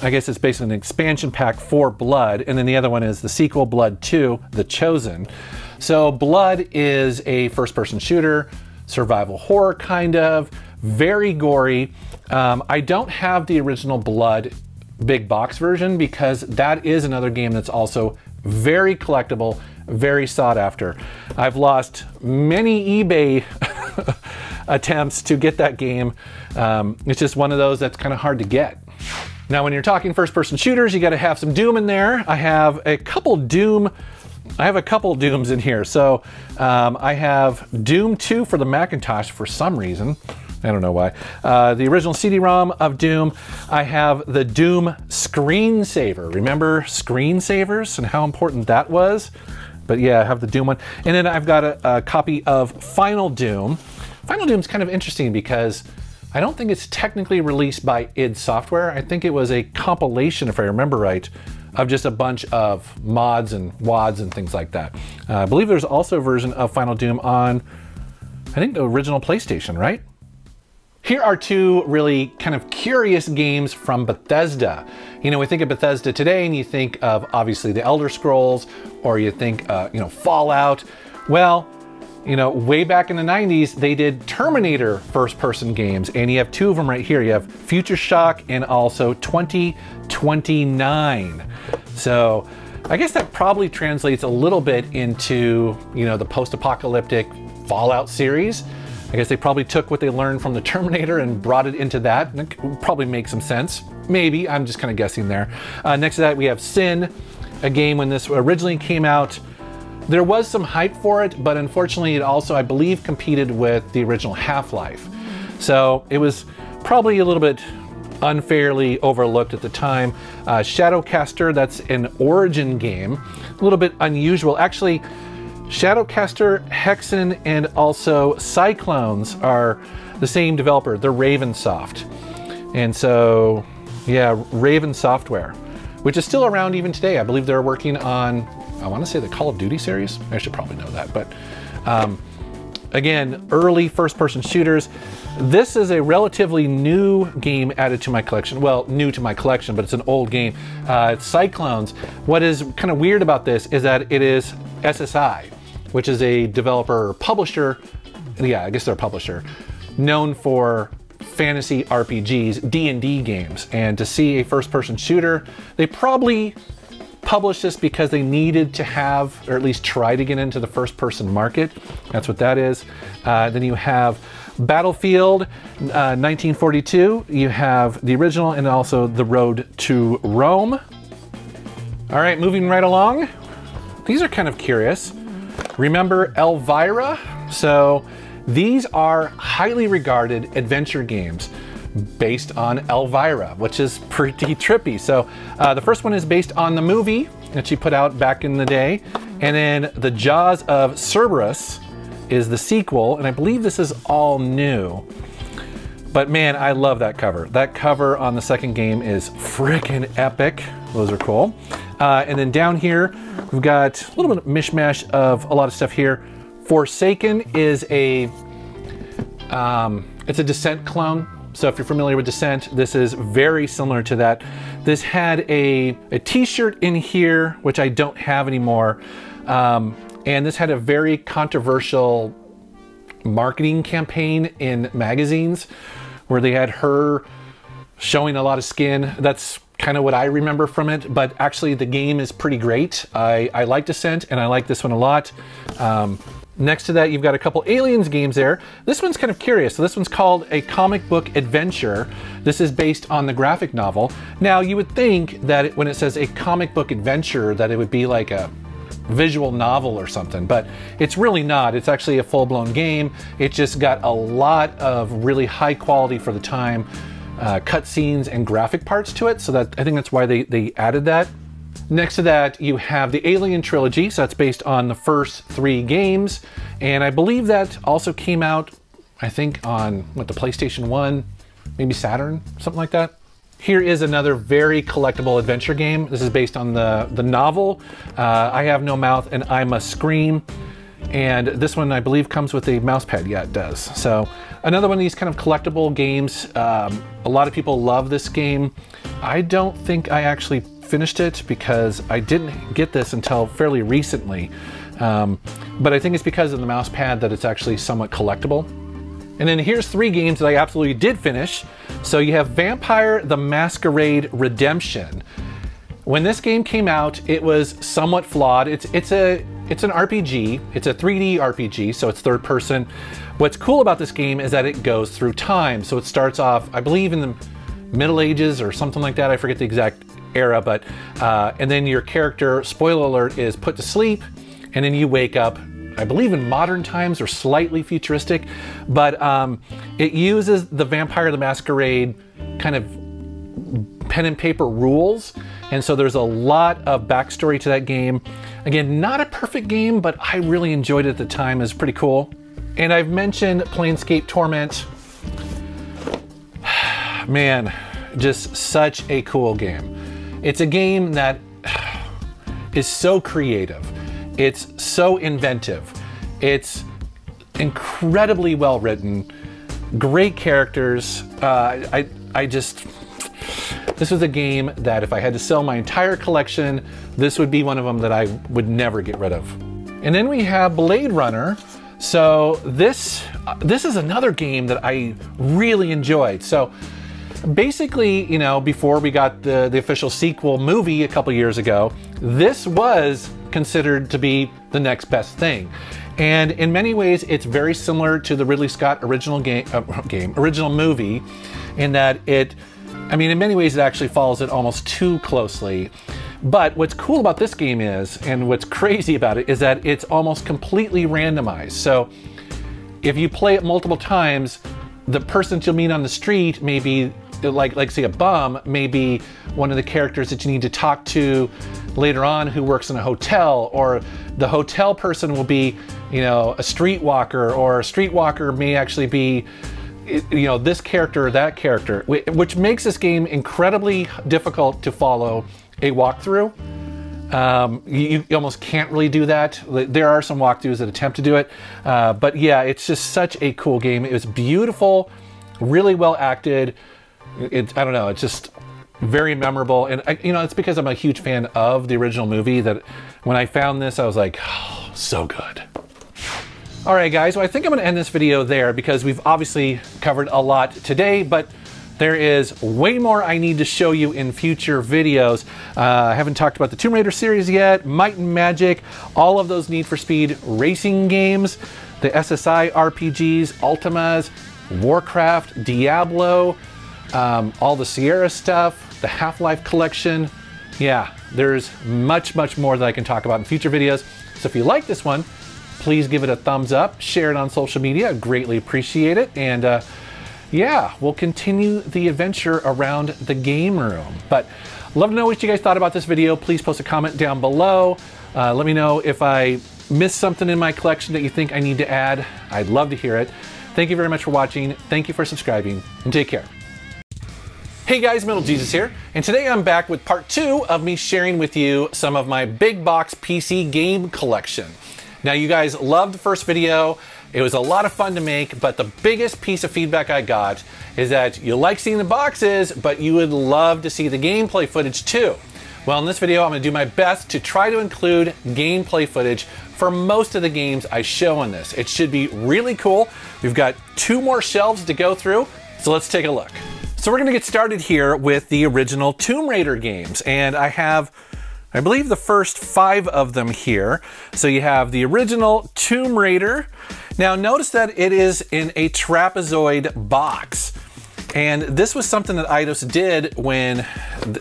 I guess it's basically an expansion pack for Blood, and then the other one is the sequel, Blood 2, The Chosen. So Blood is a first-person shooter, survival horror kind of, very gory. Um, I don't have the original Blood big box version because that is another game that's also very collectible, very sought after. I've lost many eBay attempts to get that game. Um, it's just one of those that's kind of hard to get. Now, when you're talking first person shooters, you got to have some Doom in there. I have a couple Doom I have a couple Dooms in here. So um, I have Doom 2 for the Macintosh for some reason. I don't know why. Uh, the original CD-ROM of Doom. I have the Doom screensaver. Remember screensavers and how important that was? But yeah, I have the Doom one. And then I've got a, a copy of Final Doom. Final Doom's kind of interesting because I don't think it's technically released by id Software. I think it was a compilation, if I remember right, of just a bunch of mods and WADs and things like that. Uh, I believe there's also a version of Final Doom on, I think the original PlayStation, right? Here are two really kind of curious games from Bethesda. You know, we think of Bethesda today and you think of obviously the Elder Scrolls or you think, uh, you know, Fallout. Well, you know, way back in the 90s, they did Terminator first person games, and you have two of them right here. You have Future Shock and also 2029. So I guess that probably translates a little bit into, you know, the post apocalyptic Fallout series. I guess they probably took what they learned from the Terminator and brought it into that. It probably makes some sense. Maybe, I'm just kind of guessing there. Uh, next to that, we have Sin. a game when this originally came out. There was some hype for it, but unfortunately, it also, I believe, competed with the original Half Life. So it was probably a little bit unfairly overlooked at the time. Uh, Shadowcaster, that's an Origin game, a little bit unusual. Actually, Shadowcaster, Hexen, and also Cyclones are the same developer. They're Ravensoft. And so, yeah, Raven Software, which is still around even today. I believe they're working on, I want to say the Call of Duty series. I should probably know that. But um, again, early first person shooters. This is a relatively new game added to my collection. Well, new to my collection, but it's an old game. Uh, it's Cyclones. What is kind of weird about this is that it is SSI, which is a developer publisher. Yeah, I guess they're a publisher known for fantasy RPGs, D&D games. And to see a first-person shooter, they probably published this because they needed to have, or at least try to get into the first-person market. That's what that is. Uh, then you have Battlefield uh, 1942. You have the original and also The Road to Rome. All right, moving right along. These are kind of curious. Remember Elvira? So these are highly regarded adventure games based on Elvira, which is pretty trippy. So uh, the first one is based on the movie that she put out back in the day. And then The Jaws of Cerberus is the sequel, and I believe this is all new. But man, I love that cover. That cover on the second game is freaking epic. Those are cool. Uh, and then down here, we've got a little bit of mishmash of a lot of stuff here. Forsaken is a, um, it's a Descent clone. So if you're familiar with Descent, this is very similar to that. This had a, a t-shirt in here, which I don't have anymore. Um, and this had a very controversial marketing campaign in magazines where they had her showing a lot of skin. That's kind of what I remember from it, but actually the game is pretty great. I, I like Descent and I like this one a lot. Um, next to that, you've got a couple Aliens games there. This one's kind of curious. So this one's called a comic book adventure. This is based on the graphic novel. Now you would think that it, when it says a comic book adventure, that it would be like a visual novel or something, but it's really not. It's actually a full-blown game. It just got a lot of really high quality for the time uh, cutscenes and graphic parts to it. So that I think that's why they, they added that. Next to that, you have the Alien trilogy. So that's based on the first three games. And I believe that also came out, I think, on what the PlayStation 1, maybe Saturn, something like that. Here is another very collectible adventure game. This is based on the, the novel, uh, I Have No Mouth and I Must Scream. And this one, I believe, comes with a mouse pad. Yeah, it does. So another one of these kind of collectible games. Um, a lot of people love this game. I don't think I actually finished it because I didn't get this until fairly recently. Um, but I think it's because of the mouse pad that it's actually somewhat collectible. And then here's three games that I absolutely did finish. So you have Vampire the Masquerade Redemption. When this game came out, it was somewhat flawed. It's it's a it's an RPG. It's a 3D RPG, so it's third person. What's cool about this game is that it goes through time. So it starts off, I believe, in the Middle Ages or something like that. I forget the exact era, but uh, and then your character, spoiler alert, is put to sleep, and then you wake up I believe in modern times or slightly futuristic, but um, it uses the Vampire the Masquerade kind of pen and paper rules. And so there's a lot of backstory to that game. Again, not a perfect game, but I really enjoyed it at the time. It's pretty cool. And I've mentioned Planescape Torment. Man, just such a cool game. It's a game that is so creative. It's so inventive. It's incredibly well written, great characters. Uh, I, I just, this was a game that if I had to sell my entire collection, this would be one of them that I would never get rid of. And then we have Blade Runner. So this, uh, this is another game that I really enjoyed. So basically, you know, before we got the, the official sequel movie a couple years ago, this was considered to be the next best thing. And in many ways, it's very similar to the Ridley Scott original game, uh, game original movie, in that it, I mean, in many ways, it actually follows it almost too closely. But what's cool about this game is, and what's crazy about it, is that it's almost completely randomized. So if you play it multiple times, the person you'll meet on the street may be like like say a bum may be one of the characters that you need to talk to later on who works in a hotel or the hotel person will be you know a streetwalker or a streetwalker may actually be you know this character or that character which makes this game incredibly difficult to follow a walkthrough um, you, you, almost can't really do that. There are some walkthroughs that attempt to do it, uh, but yeah, it's just such a cool game. It was beautiful, really well acted. It, I don't know, it's just very memorable, and I, you know, it's because I'm a huge fan of the original movie that when I found this, I was like, oh, so good. All right, guys, well, I think I'm to end this video there because we've obviously covered a lot today, but there is way more I need to show you in future videos. Uh, I haven't talked about the Tomb Raider series yet, Might and Magic, all of those Need for Speed racing games, the SSI RPGs, Ultimas, Warcraft, Diablo, um, all the Sierra stuff, the Half-Life collection. Yeah, there's much, much more that I can talk about in future videos. So if you like this one, please give it a thumbs up, share it on social media. I greatly appreciate it. And uh, yeah, we'll continue the adventure around the game room. But love to know what you guys thought about this video. Please post a comment down below. Uh, let me know if I missed something in my collection that you think I need to add. I'd love to hear it. Thank you very much for watching. Thank you for subscribing and take care. Hey guys, Metal Jesus here, and today I'm back with part two of me sharing with you some of my big box PC game collection. Now you guys loved the first video, it was a lot of fun to make, but the biggest piece of feedback I got is that you like seeing the boxes, but you would love to see the gameplay footage too. Well, in this video, I'm gonna do my best to try to include gameplay footage for most of the games I show in this. It should be really cool. We've got two more shelves to go through, so let's take a look. So we're gonna get started here with the original Tomb Raider games, and I have I believe the first five of them here. So you have the original Tomb Raider, now notice that it is in a trapezoid box. And this was something that Eidos did when,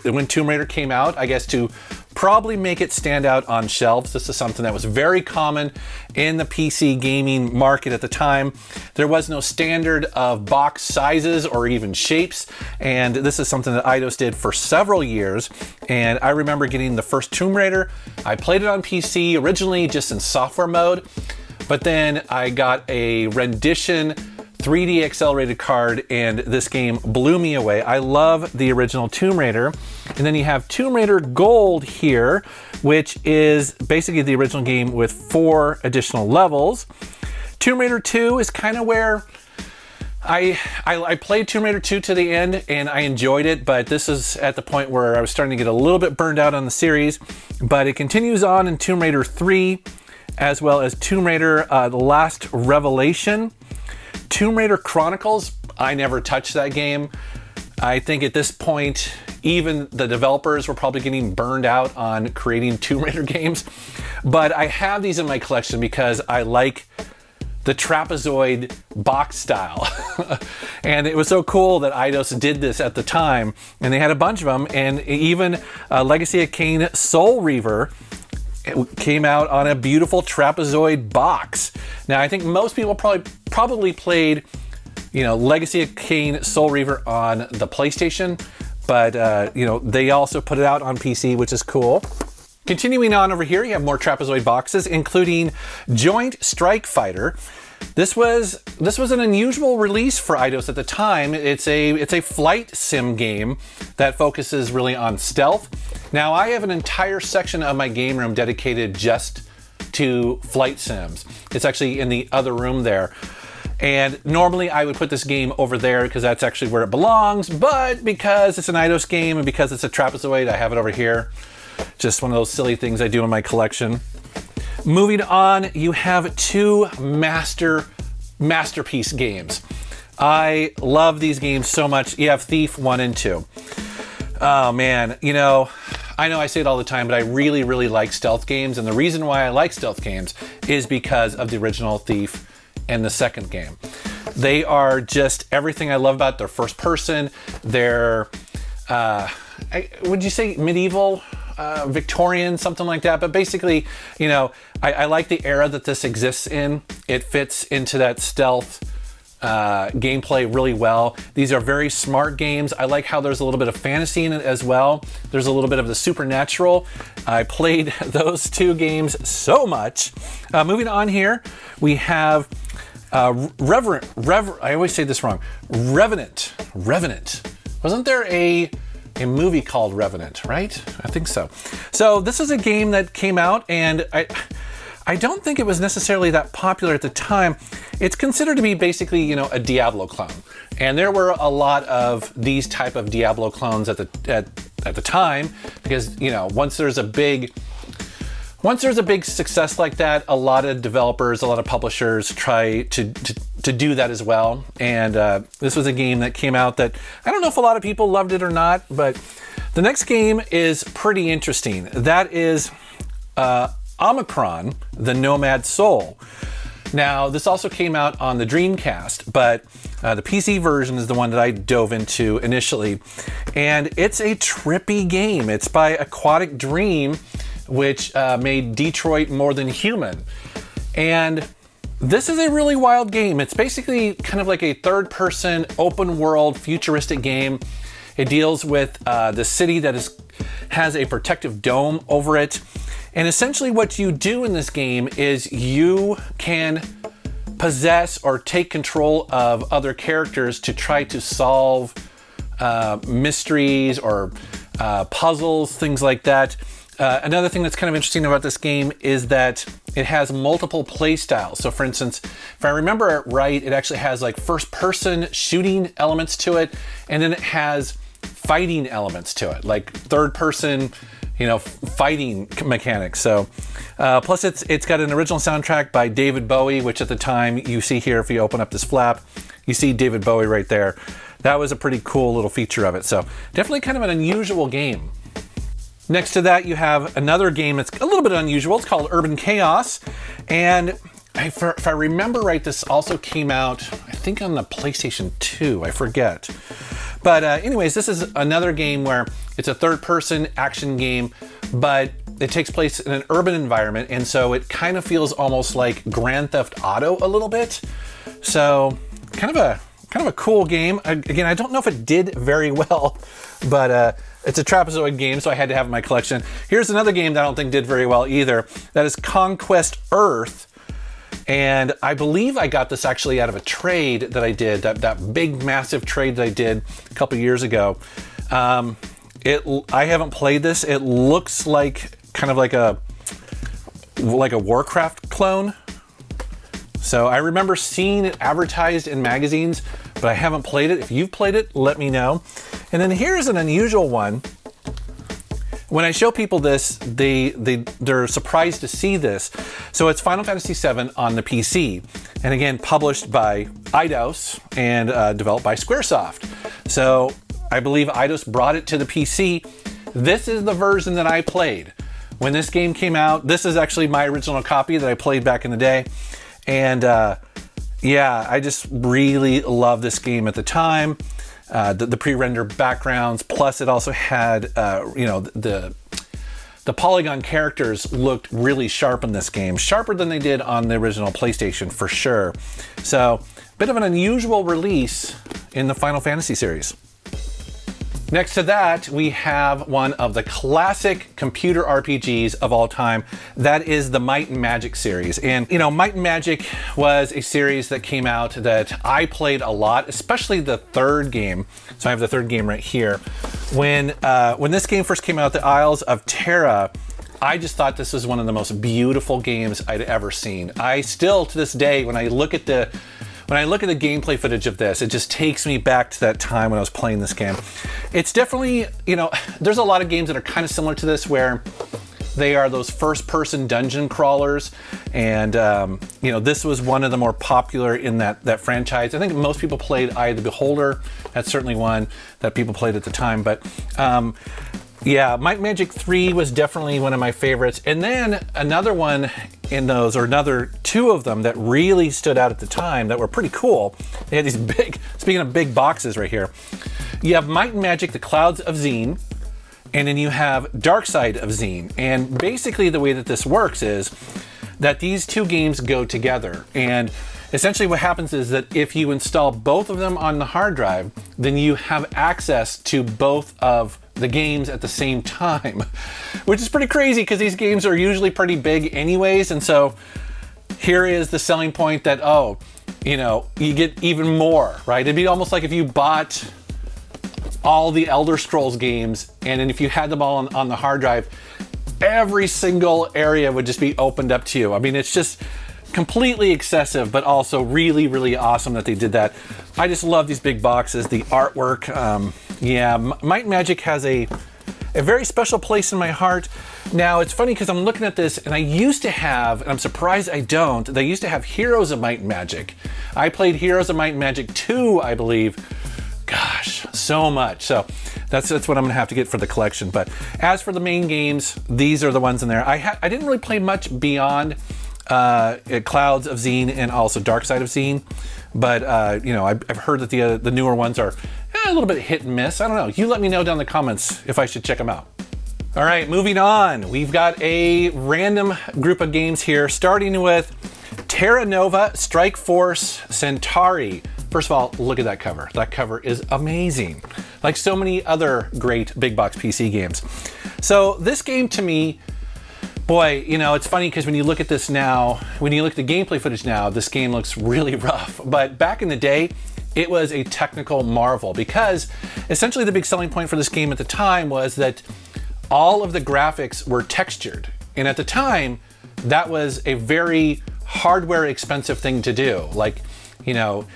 when Tomb Raider came out, I guess to probably make it stand out on shelves. This is something that was very common in the PC gaming market at the time. There was no standard of box sizes or even shapes, and this is something that Eidos did for several years. And I remember getting the first Tomb Raider. I played it on PC originally just in software mode. But then I got a rendition 3D accelerated card and this game blew me away. I love the original Tomb Raider. And then you have Tomb Raider Gold here, which is basically the original game with four additional levels. Tomb Raider 2 is kind of where I, I, I played Tomb Raider 2 to the end and I enjoyed it, but this is at the point where I was starting to get a little bit burned out on the series. But it continues on in Tomb Raider 3 as well as Tomb Raider uh, The Last Revelation. Tomb Raider Chronicles, I never touched that game. I think at this point, even the developers were probably getting burned out on creating Tomb Raider games. But I have these in my collection because I like the trapezoid box style. and it was so cool that Eidos did this at the time. And they had a bunch of them. And even uh, Legacy of Kain Soul Reaver came out on a beautiful trapezoid box. Now, I think most people probably probably played, you know, Legacy of Kain Soul Reaver on the PlayStation, but uh, you know they also put it out on PC, which is cool. Continuing on over here, you have more trapezoid boxes, including Joint Strike Fighter. This was this was an unusual release for Eidos at the time. It's a it's a flight sim game that focuses really on stealth. Now I have an entire section of my game room dedicated just to flight sims. It's actually in the other room there. And normally I would put this game over there because that's actually where it belongs, but because it's an Eidos game and because it's a trapezoid, I have it over here. Just one of those silly things I do in my collection. Moving on, you have two master masterpiece games. I love these games so much. You have Thief 1 and 2. Oh man, you know, I know I say it all the time, but I really, really like stealth games. And the reason why I like stealth games is because of the original Thief and the second game. They are just everything I love about their first person. They're, uh, would you say medieval? uh, Victorian, something like that. But basically, you know, I, I like the era that this exists in. It fits into that stealth uh, gameplay really well. These are very smart games. I like how there's a little bit of fantasy in it as well. There's a little bit of the supernatural. I played those two games so much. Uh, moving on here, we have uh, Reverent, Rever I always say this wrong. Revenant, Revenant. Wasn't there a a movie called Revenant, right? I think so. So this is a game that came out and I I don't think it was necessarily that popular at the time. It's considered to be basically, you know, a Diablo clone. And there were a lot of these type of Diablo clones at the at, at the time because, you know, once there's a big once there's a big success like that, a lot of developers, a lot of publishers try to, to, to do that as well. And uh, this was a game that came out that I don't know if a lot of people loved it or not, but the next game is pretty interesting. That is uh, Omikron, the Nomad Soul. Now, this also came out on the Dreamcast, but uh, the PC version is the one that I dove into initially. And it's a trippy game. It's by Quantic Dream, which uh, made Detroit More Than Human. And this is a really wild game. It's basically kind of like a third person, open world, futuristic game. It deals with uh, the city that is, has a protective dome over it. And essentially, what you do in this game is you can possess or take control of other characters to try to solve uh, mysteries or uh, puzzles, things like that. Uh, another thing that's kind of interesting about this game is that it has multiple play styles. So for instance, if I remember it right, it actually has like first person shooting elements to it, and then it has fighting elements to it, like third person you know, fighting mechanics. So, uh, plus it's it's got an original soundtrack by David Bowie, which at the time you see here, if you open up this flap, you see David Bowie right there. That was a pretty cool little feature of it. So definitely kind of an unusual game. Next to that, you have another game that's a little bit unusual. It's called Urban Chaos. And if I remember right, this also came out, I think on the PlayStation 2, I forget. But uh, anyways, this is another game where it's a third person action game, but it takes place in an urban environment. And so it kind of feels almost like Grand Theft Auto a little bit. So kind of a kind of a cool game. Again, I don't know if it did very well, but uh, it's a trapezoid game, so I had to have in my collection. Here's another game that I don't think did very well either. That is Conquest Earth. And I believe I got this actually out of a trade that I did, that, that big, massive trade that I did a couple years ago. Um, it, I haven't played this. It looks like kind of like a, like a Warcraft clone. So I remember seeing it advertised in magazines, but I haven't played it. If you've played it, let me know. And then here's an unusual one when I show people this, they, they, they're surprised to see this. So it's Final Fantasy VII on the PC. And again, published by Eidos and uh, developed by Squaresoft. So I believe Eidos brought it to the PC. This is the version that I played. When this game came out, this is actually my original copy that I played back in the day. And uh, yeah, I just really loved this game at the time uh, the, the pre-rendered backgrounds. Plus, it also had uh, you know the the polygon characters looked really sharp in this game, sharper than they did on the original PlayStation for sure. So, bit of an unusual release in the Final Fantasy series. Next to that, we have one of the classic computer RPGs of all time. That is the Might and Magic series. And, you know, Might and Magic was a series that came out that I played a lot, especially the third game. So I have the third game right here. When, uh, when this game first came out, the Isles of Terra, I just thought this was one of the most beautiful games I'd ever seen. I still, to this day, when I look at the when I look at the gameplay footage of this, it just takes me back to that time when I was playing this game. It's definitely, you know, there's a lot of games that are kind of similar to this where they are those first person dungeon crawlers. And um, you know this was one of the more popular in that that franchise. I think most people played eye of the beholder. That's certainly one that people played at the time. But um, yeah, Might Magic 3 was definitely one of my favorites. And then another one in those, or another two of them that really stood out at the time that were pretty cool. They had these big, speaking of big boxes right here, you have Might and Magic, The Clouds of Xeen, and then you have Dark Side of Xeen. And basically the way that this works is that these two games go together. And essentially what happens is that if you install both of them on the hard drive, then you have access to both of the games at the same time, which is pretty crazy because these games are usually pretty big anyways. And so here is the selling point that, oh, you know, you get even more, right? It'd be almost like if you bought all the Elder Scrolls games and then if you had them all on, on the hard drive, every single area would just be opened up to you. I mean, it's just completely excessive, but also really, really awesome that they did that. I just love these big boxes, the artwork. Um, yeah, Might Magic has a, a very special place in my heart. Now, it's funny because I'm looking at this and I used to have, and I'm surprised I don't, they used to have Heroes of Might and Magic. I played Heroes of Might and Magic 2, I believe. Gosh, so much. So that's that's what I'm gonna have to get for the collection. But as for the main games, these are the ones in there. I I didn't really play much beyond uh, Clouds of Xeen and also Dark Side of Xeen. But uh, you know, I've, I've, heard that the uh, the newer ones are a little bit hit and miss. I don't know. You let me know down in the comments if I should check them out. All right, moving on. We've got a random group of games here, starting with Terra Nova Strike Force Centauri. First of all, look at that cover. That cover is amazing. Like so many other great big box PC games. So this game to me Boy, you know, it's funny because when you look at this now, when you look at the gameplay footage now, this game looks really rough. But back in the day, it was a technical marvel because essentially the big selling point for this game at the time was that all of the graphics were textured. And at the time, that was a very hardware expensive thing to do. Like, you know,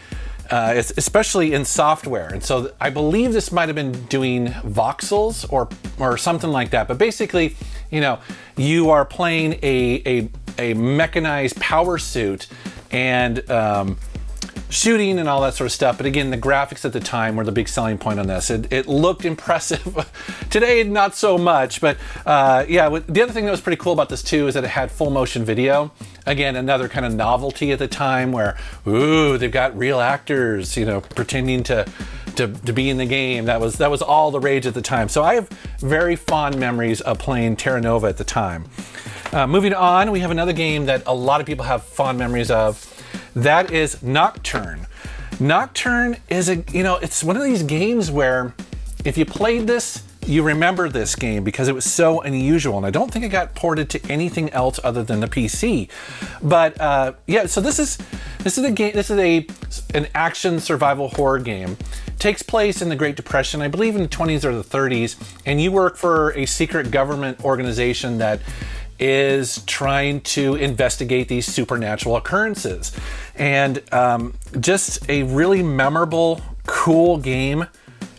uh, especially in software. And so I believe this might have been doing voxels or or something like that. But basically, you know, you are playing a a, a mechanized power suit and um, shooting and all that sort of stuff. But again, the graphics at the time were the big selling point on this. It, it looked impressive. Today, not so much. But uh, yeah, the other thing that was pretty cool about this too is that it had full motion video. Again, another kind of novelty at the time where, ooh, they've got real actors, you know, pretending to, to, to be in the game. That was, that was all the rage at the time. So I have very fond memories of playing Terra Nova at the time. Uh, moving on, we have another game that a lot of people have fond memories of. That is Nocturne. Nocturne is a, you know, it's one of these games where if you played this, you remember this game because it was so unusual and I don't think it got ported to anything else other than the PC. But uh, yeah, so this is this is a game this is a an action survival horror game. Takes place in the Great Depression, I believe in the 20s or the 30s, and you work for a secret government organization that is trying to investigate these supernatural occurrences. And um, just a really memorable, cool game.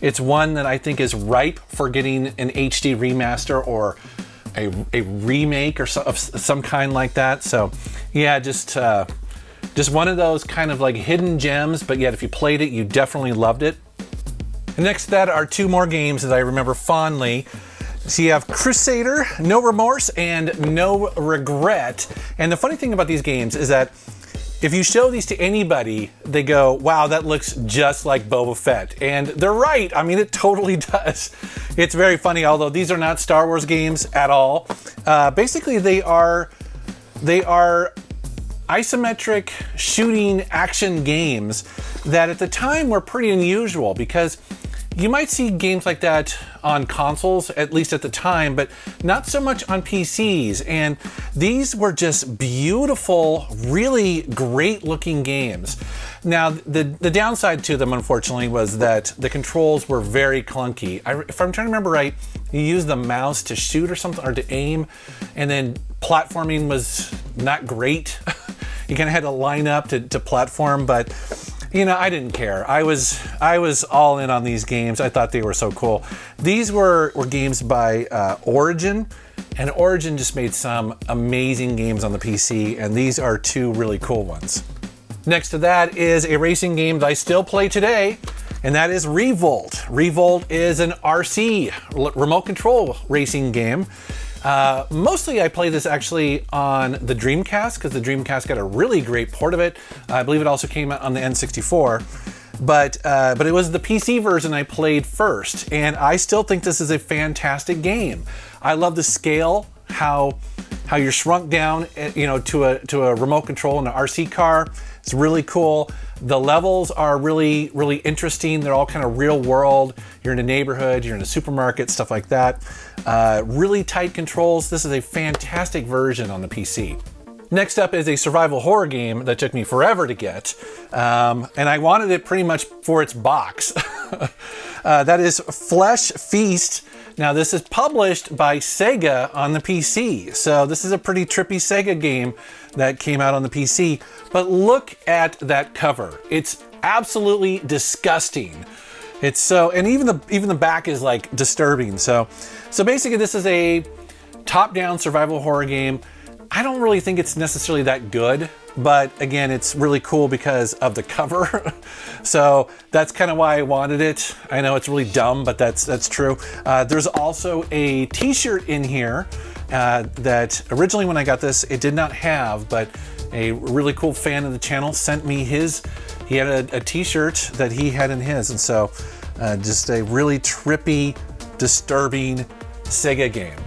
It's one that I think is ripe for getting an HD remaster or a, a remake or so, of some kind like that. So, yeah, just uh, just one of those kind of like hidden gems, but yet if you played it, you definitely loved it. And next to that are two more games that I remember fondly. So you have Crusader, No Remorse, and No Regret. And the funny thing about these games is that if you show these to anybody, they go, wow, that looks just like Boba Fett. And they're right. I mean, it totally does. It's very funny, although these are not Star Wars games at all. Uh, basically, they are they are isometric shooting action games that at the time were pretty unusual because you might see games like that on consoles, at least at the time, but not so much on PCs. And these were just beautiful, really great looking games. Now, the, the downside to them, unfortunately, was that the controls were very clunky. I, if I'm trying to remember right, you use the mouse to shoot or something, or to aim, and then platforming was not great. you kind of had to line up to, to platform, but you know, I didn't care. I was I was all in on these games. I thought they were so cool. These were were games by uh, Origin, and Origin just made some amazing games on the PC, and these are two really cool ones. Next to that is a racing game that I still play today, and that is Revolt. Revolt is an RC remote control racing game. Uh, mostly I play this actually on the Dreamcast because the Dreamcast got a really great port of it. I believe it also came out on the N64. but uh, but it was the PC version I played first, and I still think this is a fantastic game. I love the scale, how how you're shrunk down, eh, you know, to a to a remote control in an RC car. It's really cool. The levels are really, really interesting. They're all kind of real world. You're in a neighborhood, you're in a supermarket, stuff like that. Uh, really tight controls. This is a fantastic version on the PC. Next up is a survival horror game that took me forever to get, um, and I wanted it pretty much for its box. uh, that is Flesh Feast. Now this is published by Sega on the PC, so this is a pretty trippy Sega game that came out on the PC. But look at that cover. It's absolutely disgusting. It's so, and even the even the back is like disturbing. So, so basically, this is a top-down survival horror game I don't really think it's necessarily that good, but again, it's really cool because of the cover. so that's kind of why I wanted it. I know it's really dumb, but that's that's true. Uh, there's also a t-shirt in here uh, that originally when I got this, it did not have, but a really cool fan of the channel sent me his, he had a a t-shirt that he had in his. And so uh, just a really trippy, disturbing Sega game.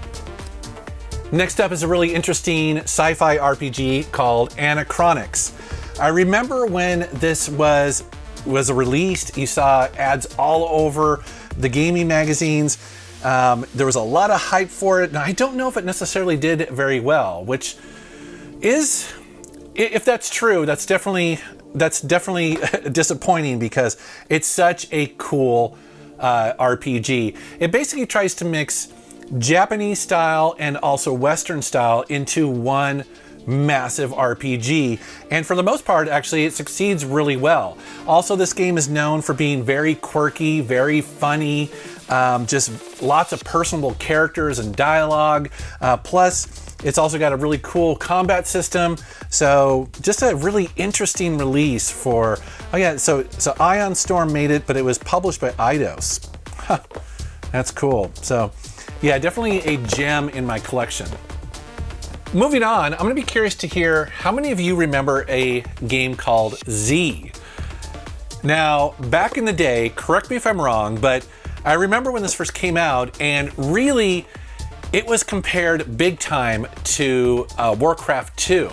Next up is a really interesting sci-fi RPG called Anachronox. I remember when this was was released, you saw ads all over the gaming magazines. Um, there was a lot of hype for it, and I don't know if it necessarily did very well, which is, if that's true, that's definitely that's definitely disappointing because it's such a cool uh, RPG. It basically tries to mix Japanese style and also Western style into one massive RPG. And for the most part, actually, it succeeds really well. Also, this game is known for being very quirky, very funny, um, just lots of personable characters and dialogue. Uh, plus, it's also got a really cool combat system. So just a really interesting release for, oh yeah, so, so Ion Storm made it, but it was published by Eidos. Huh, that's cool. So yeah, definitely a gem in my collection. Moving on, I'm gonna be curious to hear how many of you remember a game called Z? Now, back in the day, correct me if I'm wrong, but I remember when this first came out and really it was compared big time to uh, Warcraft 2.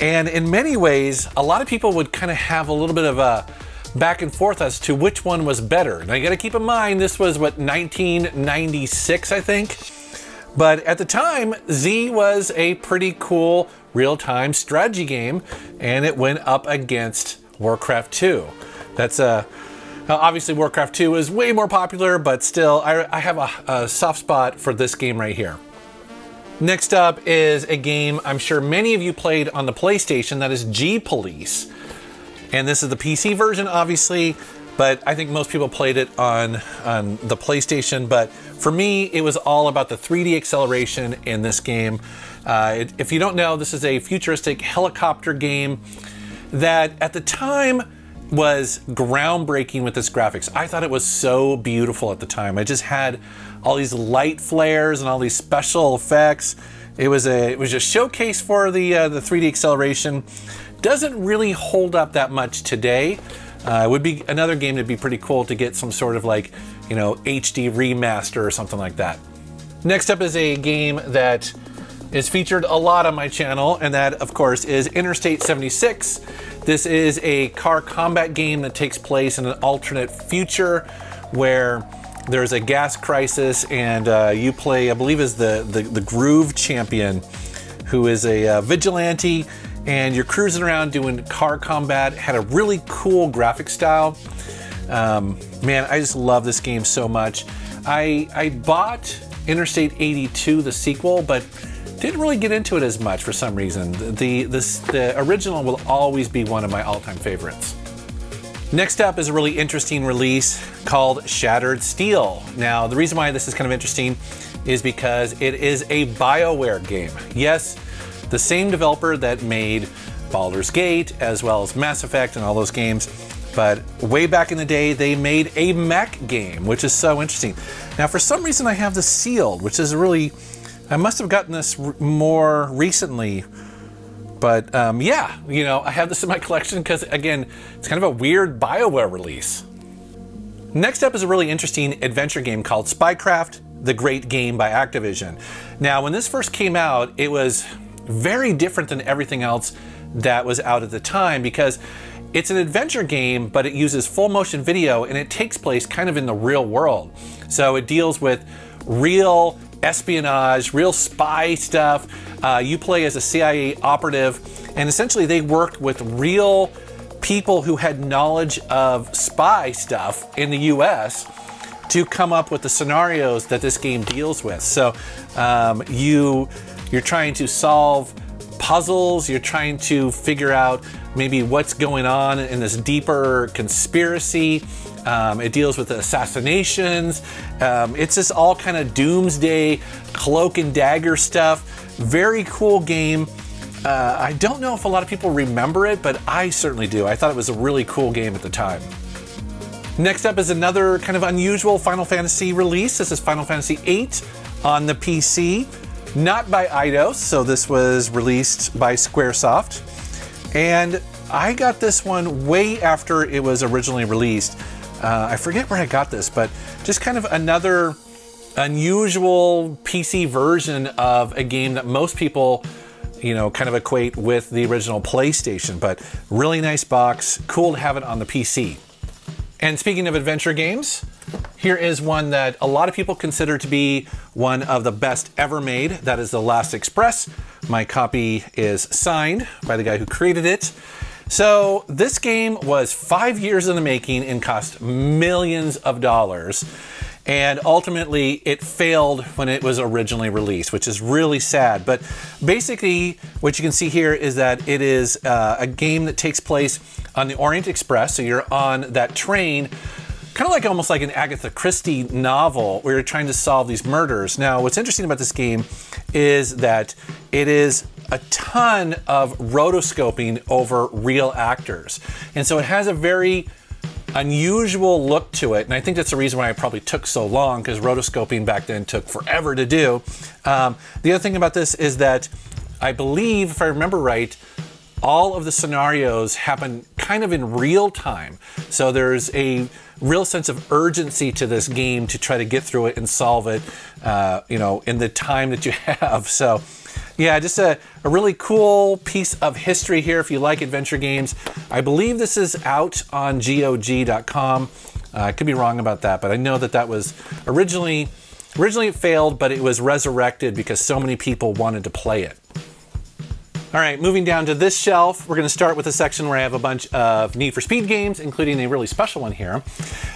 And in many ways, a lot of people would kind of have a little bit of a back and forth as to which one was better. Now you gotta keep in mind, this was what, 1996, I think? But at the time, Z was a pretty cool real-time strategy game, and it went up against Warcraft 2. That's a, uh, obviously Warcraft 2 is way more popular, but still, I, I have a, a soft spot for this game right here. Next up is a game I'm sure many of you played on the PlayStation, that is G-Police. And this is the PC version, obviously, but I think most people played it on, on the PlayStation. But for me, it was all about the 3D acceleration in this game. Uh, if you don't know, this is a futuristic helicopter game that at the time was groundbreaking with its graphics. I thought it was so beautiful at the time. I just had all these light flares and all these special effects. It was a it was a showcase for the uh, the 3D acceleration doesn't really hold up that much today. Uh, it would be another game that'd be pretty cool to get some sort of like, you know, HD remaster or something like that. Next up is a game that is featured a lot on my channel, and that, of course, is Interstate 76. This is a car combat game that takes place in an alternate future where there's a gas crisis, and uh, you play, I believe, is the, the, the Groove Champion, who is a uh, vigilante and you're cruising around doing car combat. Had a really cool graphic style. Um, man, I just love this game so much. I, I bought Interstate 82, the sequel, but didn't really get into it as much for some reason. The, the, the original will always be one of my all-time favorites. Next up is a really interesting release called Shattered Steel. Now, the reason why this is kind of interesting is because it is a BioWare game. Yes, the same developer that made Baldur's Gate as well as Mass Effect and all those games. But way back in the day, they made a mech game, which is so interesting. Now, for some reason, I have this sealed, which is really, I must have gotten this more recently. But um, yeah, you know, I have this in my collection because, again, it's kind of a weird BioWare release. Next up is a really interesting adventure game called Spycraft The Great Game by Activision. Now, when this first came out, it was very different than everything else that was out at the time because it's an adventure game, but it uses full motion video and it takes place kind of in the real world. So it deals with real espionage, real spy stuff. Uh, you play as a CIA operative, and essentially they worked with real people who had knowledge of spy stuff in the US to come up with the scenarios that this game deals with. So um, you you're trying to solve puzzles, you're trying to figure out maybe what's going on in this deeper conspiracy. Um, it deals with assassinations. Um, it's just all kind of doomsday, cloak and dagger stuff. Very cool game. Uh, I don't know if a lot of people remember it, but I certainly do. I thought it was a really cool game at the time. Next up is another kind of unusual Final Fantasy release. This is Final Fantasy VIII on the PC, not by Eidos, so this was released by Squaresoft. And I got this one way after it was originally released. Uh, I forget where I got this, but just kind of another unusual PC version of a game that most people, you know, kind of equate with the original PlayStation. But really nice box, cool to have it on the PC. And speaking of adventure games, here is one that a lot of people consider to be one of the best ever made. That is The Last Express. My copy is signed by the guy who created it. So this game was five years in the making and cost millions of dollars. And ultimately, it failed when it was originally released, which is really sad. But basically, what you can see here is that it is uh, a game that takes place on the Orient Express. So you're on that train kind of like almost like an Agatha Christie novel where you're trying to solve these murders. Now, what's interesting about this game is that it is a ton of rotoscoping over real actors. And so it has a very unusual look to it. And I think that's the reason why it probably took so long because rotoscoping back then took forever to do. Um, the other thing about this is that I believe, if I remember right, all of the scenarios happen kind of in real time. So there's a real sense of urgency to this game to try to get through it and solve it, uh, you know, in the time that you have. So yeah, just a, a really cool piece of history here if you like adventure games. I believe this is out on GOG.com. Uh, I could be wrong about that, but I know that that was originally originally it failed, but it was resurrected because so many people wanted to play it. All right, moving down to this shelf, we're going to start with a section where I have a bunch of Need for Speed games, including a really special one here.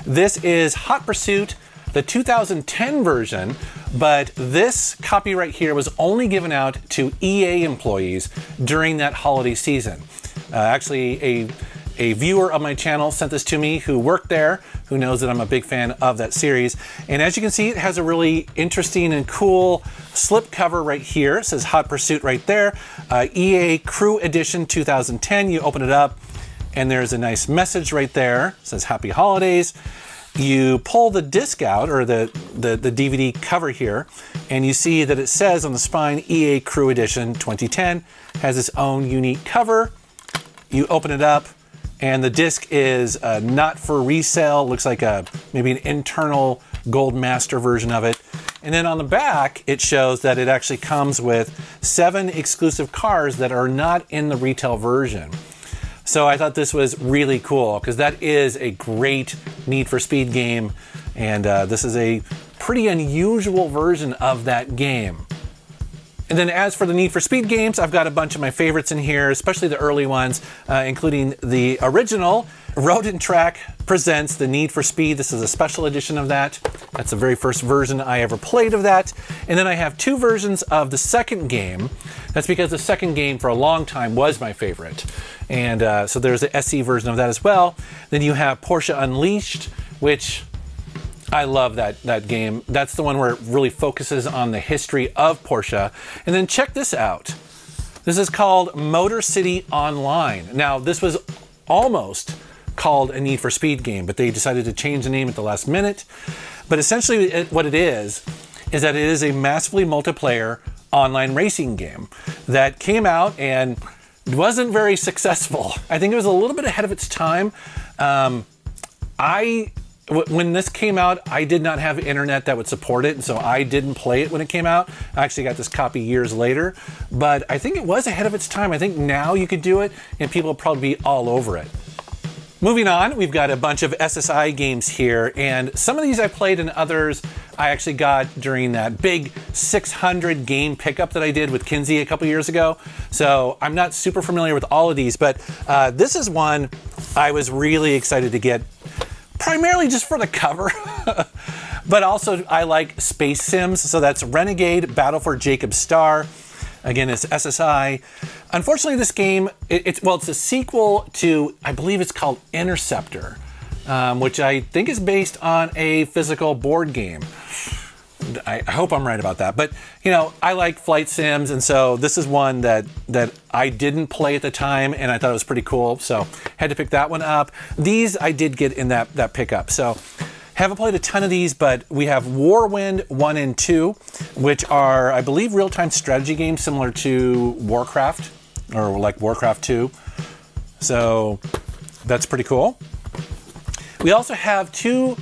This is Hot Pursuit the 2010 version, but this copyright here was only given out to EA employees during that holiday season. Uh, actually, a a viewer of my channel sent this to me who worked there, who knows that I'm a big fan of that series. And as you can see, it has a really interesting and cool slip cover right here. It says Hot Pursuit right there. Uh, EA Crew Edition 2010. You open it up and there's a nice message right there. It says Happy Holidays you pull the disc out or the, the, the, DVD cover here and you see that it says on the spine EA Crew Edition 2010 has its own unique cover. You open it up and the disc is uh, not for resale. Looks like a maybe an internal Gold Master version of it. And then on the back, it shows that it actually comes with seven exclusive cars that are not in the retail version. So I thought this was really cool because that is a great Need for Speed game, and uh, this is a pretty unusual version of that game. And then as for the Need for Speed games, I've got a bunch of my favorites in here, especially the early ones, uh, including the original Road and Track presents the Need for Speed. This is a special edition of that. That's the very first version I ever played of that. And then I have two versions of the second game. That's because the second game for a long time was my favorite. And uh, so there's the SE version of that as well. Then you have Porsche Unleashed, which I love that, that game. That's the one where it really focuses on the history of Porsche. And then check this out. This is called Motor City Online. Now, this was almost called a Need for Speed game, but they decided to change the name at the last minute. But essentially, it, what it is, is that it is a massively multiplayer online racing game that came out and wasn't very successful. I think it was a little bit ahead of its time. Um, I when this came out, I did not have internet that would support it, and so I didn't play it when it came out. I actually got this copy years later, but I think it was ahead of its time. I think now you could do it, and people would probably be all over it. Moving on, we've got a bunch of SSI games here, and some of these I played and others I actually got during that big 600 game pickup that I did with Kinsey a couple years ago. So I'm not super familiar with all of these, but uh, this is one I was really excited to get primarily just for the cover. but also, I like space sims. So that's Renegade Battle for Jacob Star. Again, it's SSI. Unfortunately, this game, it, it's well, it's a sequel to, I believe it's called Interceptor, um, which I think is based on a physical board game. I hope I'm right about that. But you know, I like flight sims, and so this is one that that I didn't play at the time, and I thought it was pretty cool. So had to pick that one up. These I did get in that that pickup. So haven't played a ton of these, but we have Warwind 1 and 2, which are, I believe, real-time strategy games similar to Warcraft, or like Warcraft 2. So that's pretty cool. We also have two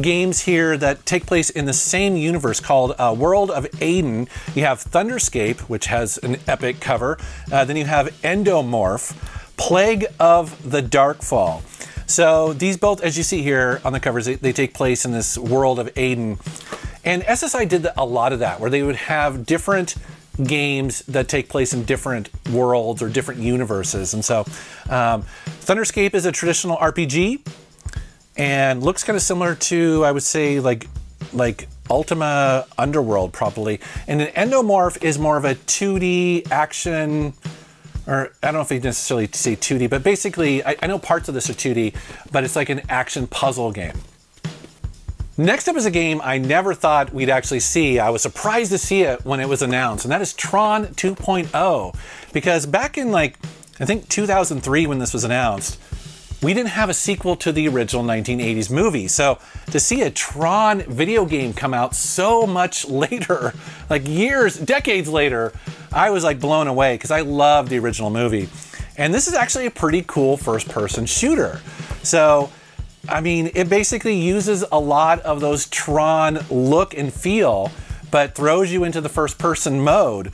games here that take place in the same universe called uh, World of Aden. You have Thunderscape, which has an epic cover. Uh, then you have Entomorph, Plague of the Darkfall. So these both, as you see here on the covers, they, they take place in this world of Aden. And SSI did a lot of that, where they would have different games that take place in different worlds or different universes. And so um, Thunderscape is a traditional RPG and looks kind of similar to I would say like like Ultima Underworld probably. And an Entomorph is more of a 2D action or I don't know if you necessarily say 2D, but basically I, I know parts of this are 2D, but it's like an action puzzle game. Next up is a game I never thought we'd actually see. I was surprised to see it when it was announced, and that is Tron 2.0. Because back in like, I think 2003 when this was announced, we didn't have a sequel to the original 1980s movie. So to see a Tron video game come out so much later, like years, decades later, I was like blown away because I love the original movie. And this is actually a pretty cool first person shooter. So, I mean, it basically uses a lot of those Tron look and feel, but throws you into the first person mode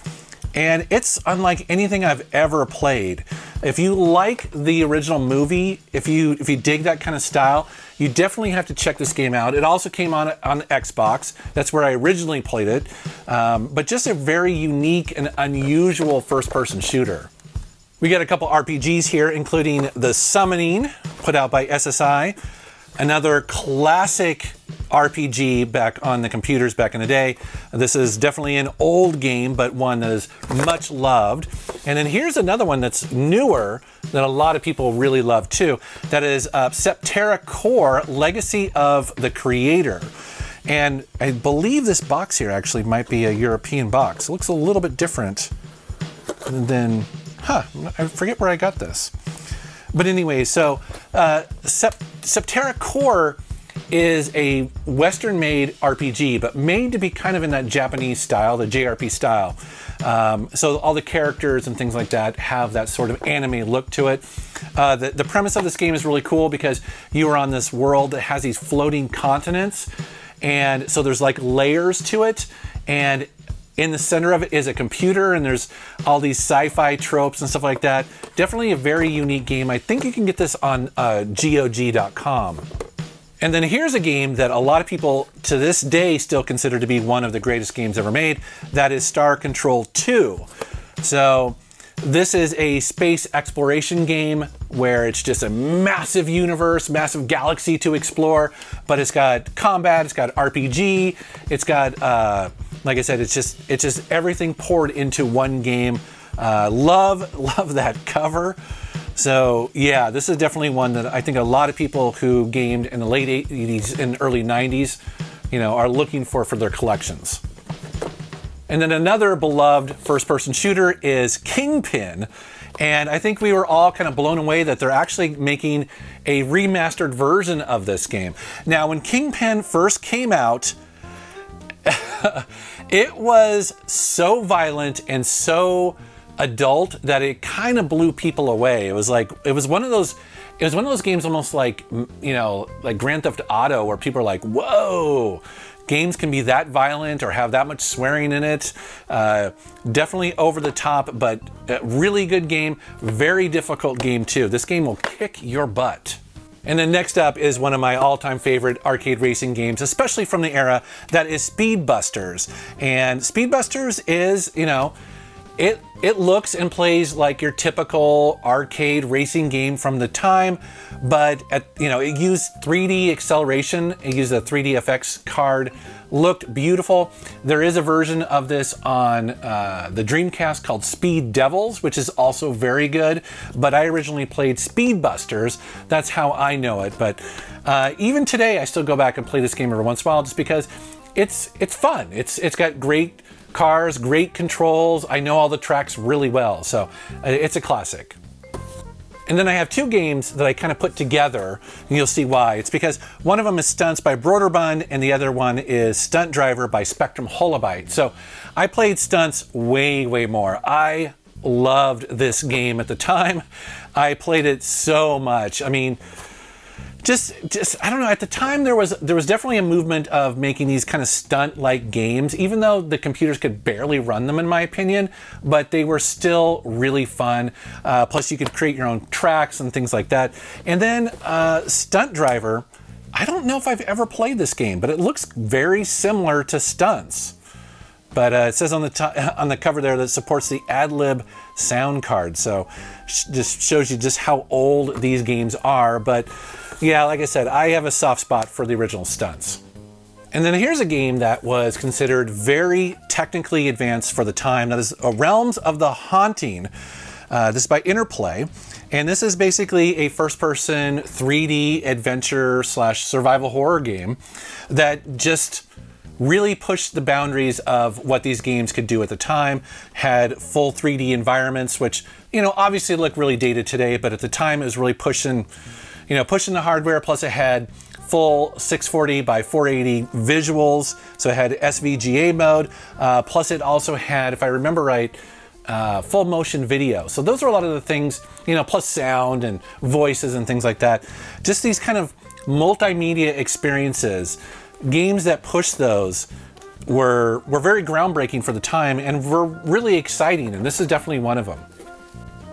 and it's unlike anything I've ever played. If you like the original movie, if you if you dig that kind of style, you definitely have to check this game out. It also came on on Xbox. That's where I originally played it. Um, but just a very unique and unusual first-person shooter. We got a couple RPGs here, including The Summoning, put out by SSI. Another classic RPG back on the computers back in the day. This is definitely an old game, but one that is much loved. And then here's another one that's newer that a lot of people really love too. That is uh, Septerra Core Legacy of the Creator. And I believe this box here actually might be a European box. It looks a little bit different than, huh, I forget where I got this. But anyway, so uh, Core is a Western made RPG, but made to be kind of in that Japanese style, the JRP style. Um, so all the characters and things like that have that sort of anime look to it. Uh, the, the premise of this game is really cool because you are on this world that has these floating continents. And so there's like layers to it. And in the center of it is a computer and there's all these sci-fi tropes and stuff like that. Definitely a very unique game. I think you can get this on uh, GOG.com. And then here's a game that a lot of people to this day still consider to be one of the greatest games ever made. That is Star Control 2. So this is a space exploration game where it's just a massive universe, massive galaxy to explore, but it's got combat, it's got RPG, it's got uh, like I said, it's just it's just everything poured into one game. Uh, love love that cover. So yeah, this is definitely one that I think a lot of people who gamed in the late 80s and early 90s, you know, are looking for for their collections. And then another beloved first-person shooter is Kingpin. And I think we were all kind of blown away that they're actually making a remastered version of this game. Now, when Kingpin first came out, it was so violent and so adult that it kind of blew people away. It was like it was one of those it was one of those games almost like you know like Grand Theft Auto where people are like whoa games can be that violent or have that much swearing in it. Uh, definitely over the top, but really good game. Very difficult game too. This game will kick your butt. And then next up is one of my all-time favorite arcade racing games, especially from the era, that is Speedbusters. And Speedbusters is, you know, it it looks and plays like your typical arcade racing game from the time, but at, you know it used 3D acceleration. It used a 3D FX card. Looked beautiful. There is a version of this on uh, the Dreamcast called Speed Devils, which is also very good. But I originally played Speedbusters. That's how I know it. But uh, even today, I still go back and play this game every once in a while, just because it's it's fun. It's it's got great cars, great controls. I know all the tracks really well, so uh, it's a classic. And then I have two games that I kind of put together, and you'll see why. It's because one of them is Stunts by Broderbund, and the other one is Stunt Driver by Spectrum Holobyte. So I played Stunts way, way more. I loved this game at the time. I played it so much. I mean, just just I don't know at the time there was there was definitely a movement of making these kind of stunt like games even though the computers could barely run them in my opinion but they were still really fun. Uh, plus you could create your own tracks and things like that. And then uh, Stunt Driver I don't know if I've ever played this game but it looks very similar to Stunts. But uh, it says on the on the cover there that supports the AdLib sound card so just shows you just how old these games are but yeah, like I said, I have a soft spot for the original stunts. And then here's a game that was considered very technically advanced for the time. That is Realms of the Haunting. Uh, this is by Interplay. And this is basically a first-person 3D adventure slash survival horror game that just really pushed the boundaries of what these games could do at the time. Had full 3D environments, which, you know, obviously look really dated today, but at the time it was really pushing you know, pushing the hardware, plus it had full 640 by 480 visuals. So it had SVGA mode, uh, plus it also had, if I remember right, uh, full motion video. So those are a lot of the things, you know, plus sound and voices and things like that. Just these kind of multimedia experiences, games that push those were, were very groundbreaking for the time and were really exciting. And this is definitely one of them.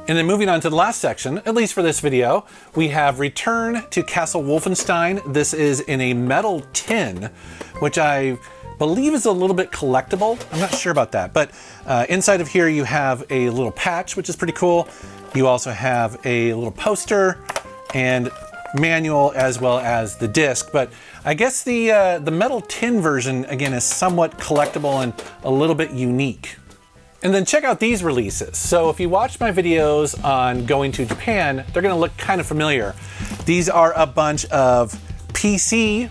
And then moving on to the last section, at least for this video, we have Return to Castle Wolfenstein. This is in a metal tin, which I believe is a little bit collectible. I'm not sure about that, but uh, inside of here you have a little patch, which is pretty cool. You also have a little poster and manual as well as the disc, but I guess the, uh, the metal tin version, again, is somewhat collectible and a little bit unique. And then check out these releases. So if you watch my videos on going to Japan, they're gonna look kind of familiar. These are a bunch of PC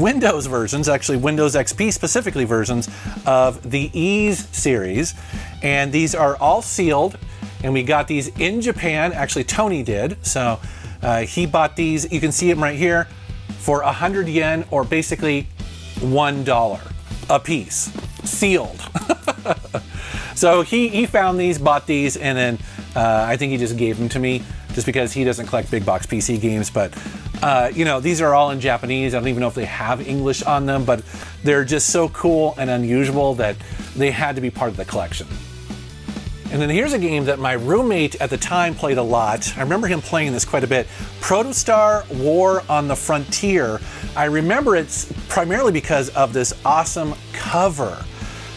Windows versions, actually Windows XP specifically versions of the Ys series. And these are all sealed and we got these in Japan. Actually, Tony did. So uh, he bought these, you can see them right here, for 100 yen or basically $1 a piece, sealed. So he, he found these, bought these, and then uh, I think he just gave them to me just because he doesn't collect big box PC games. But, uh, you know, these are all in Japanese. I don't even know if they have English on them, but they're just so cool and unusual that they had to be part of the collection. And then here's a game that my roommate at the time played a lot. I remember him playing this quite a bit. Protostar War on the Frontier. I remember it primarily because of this awesome cover.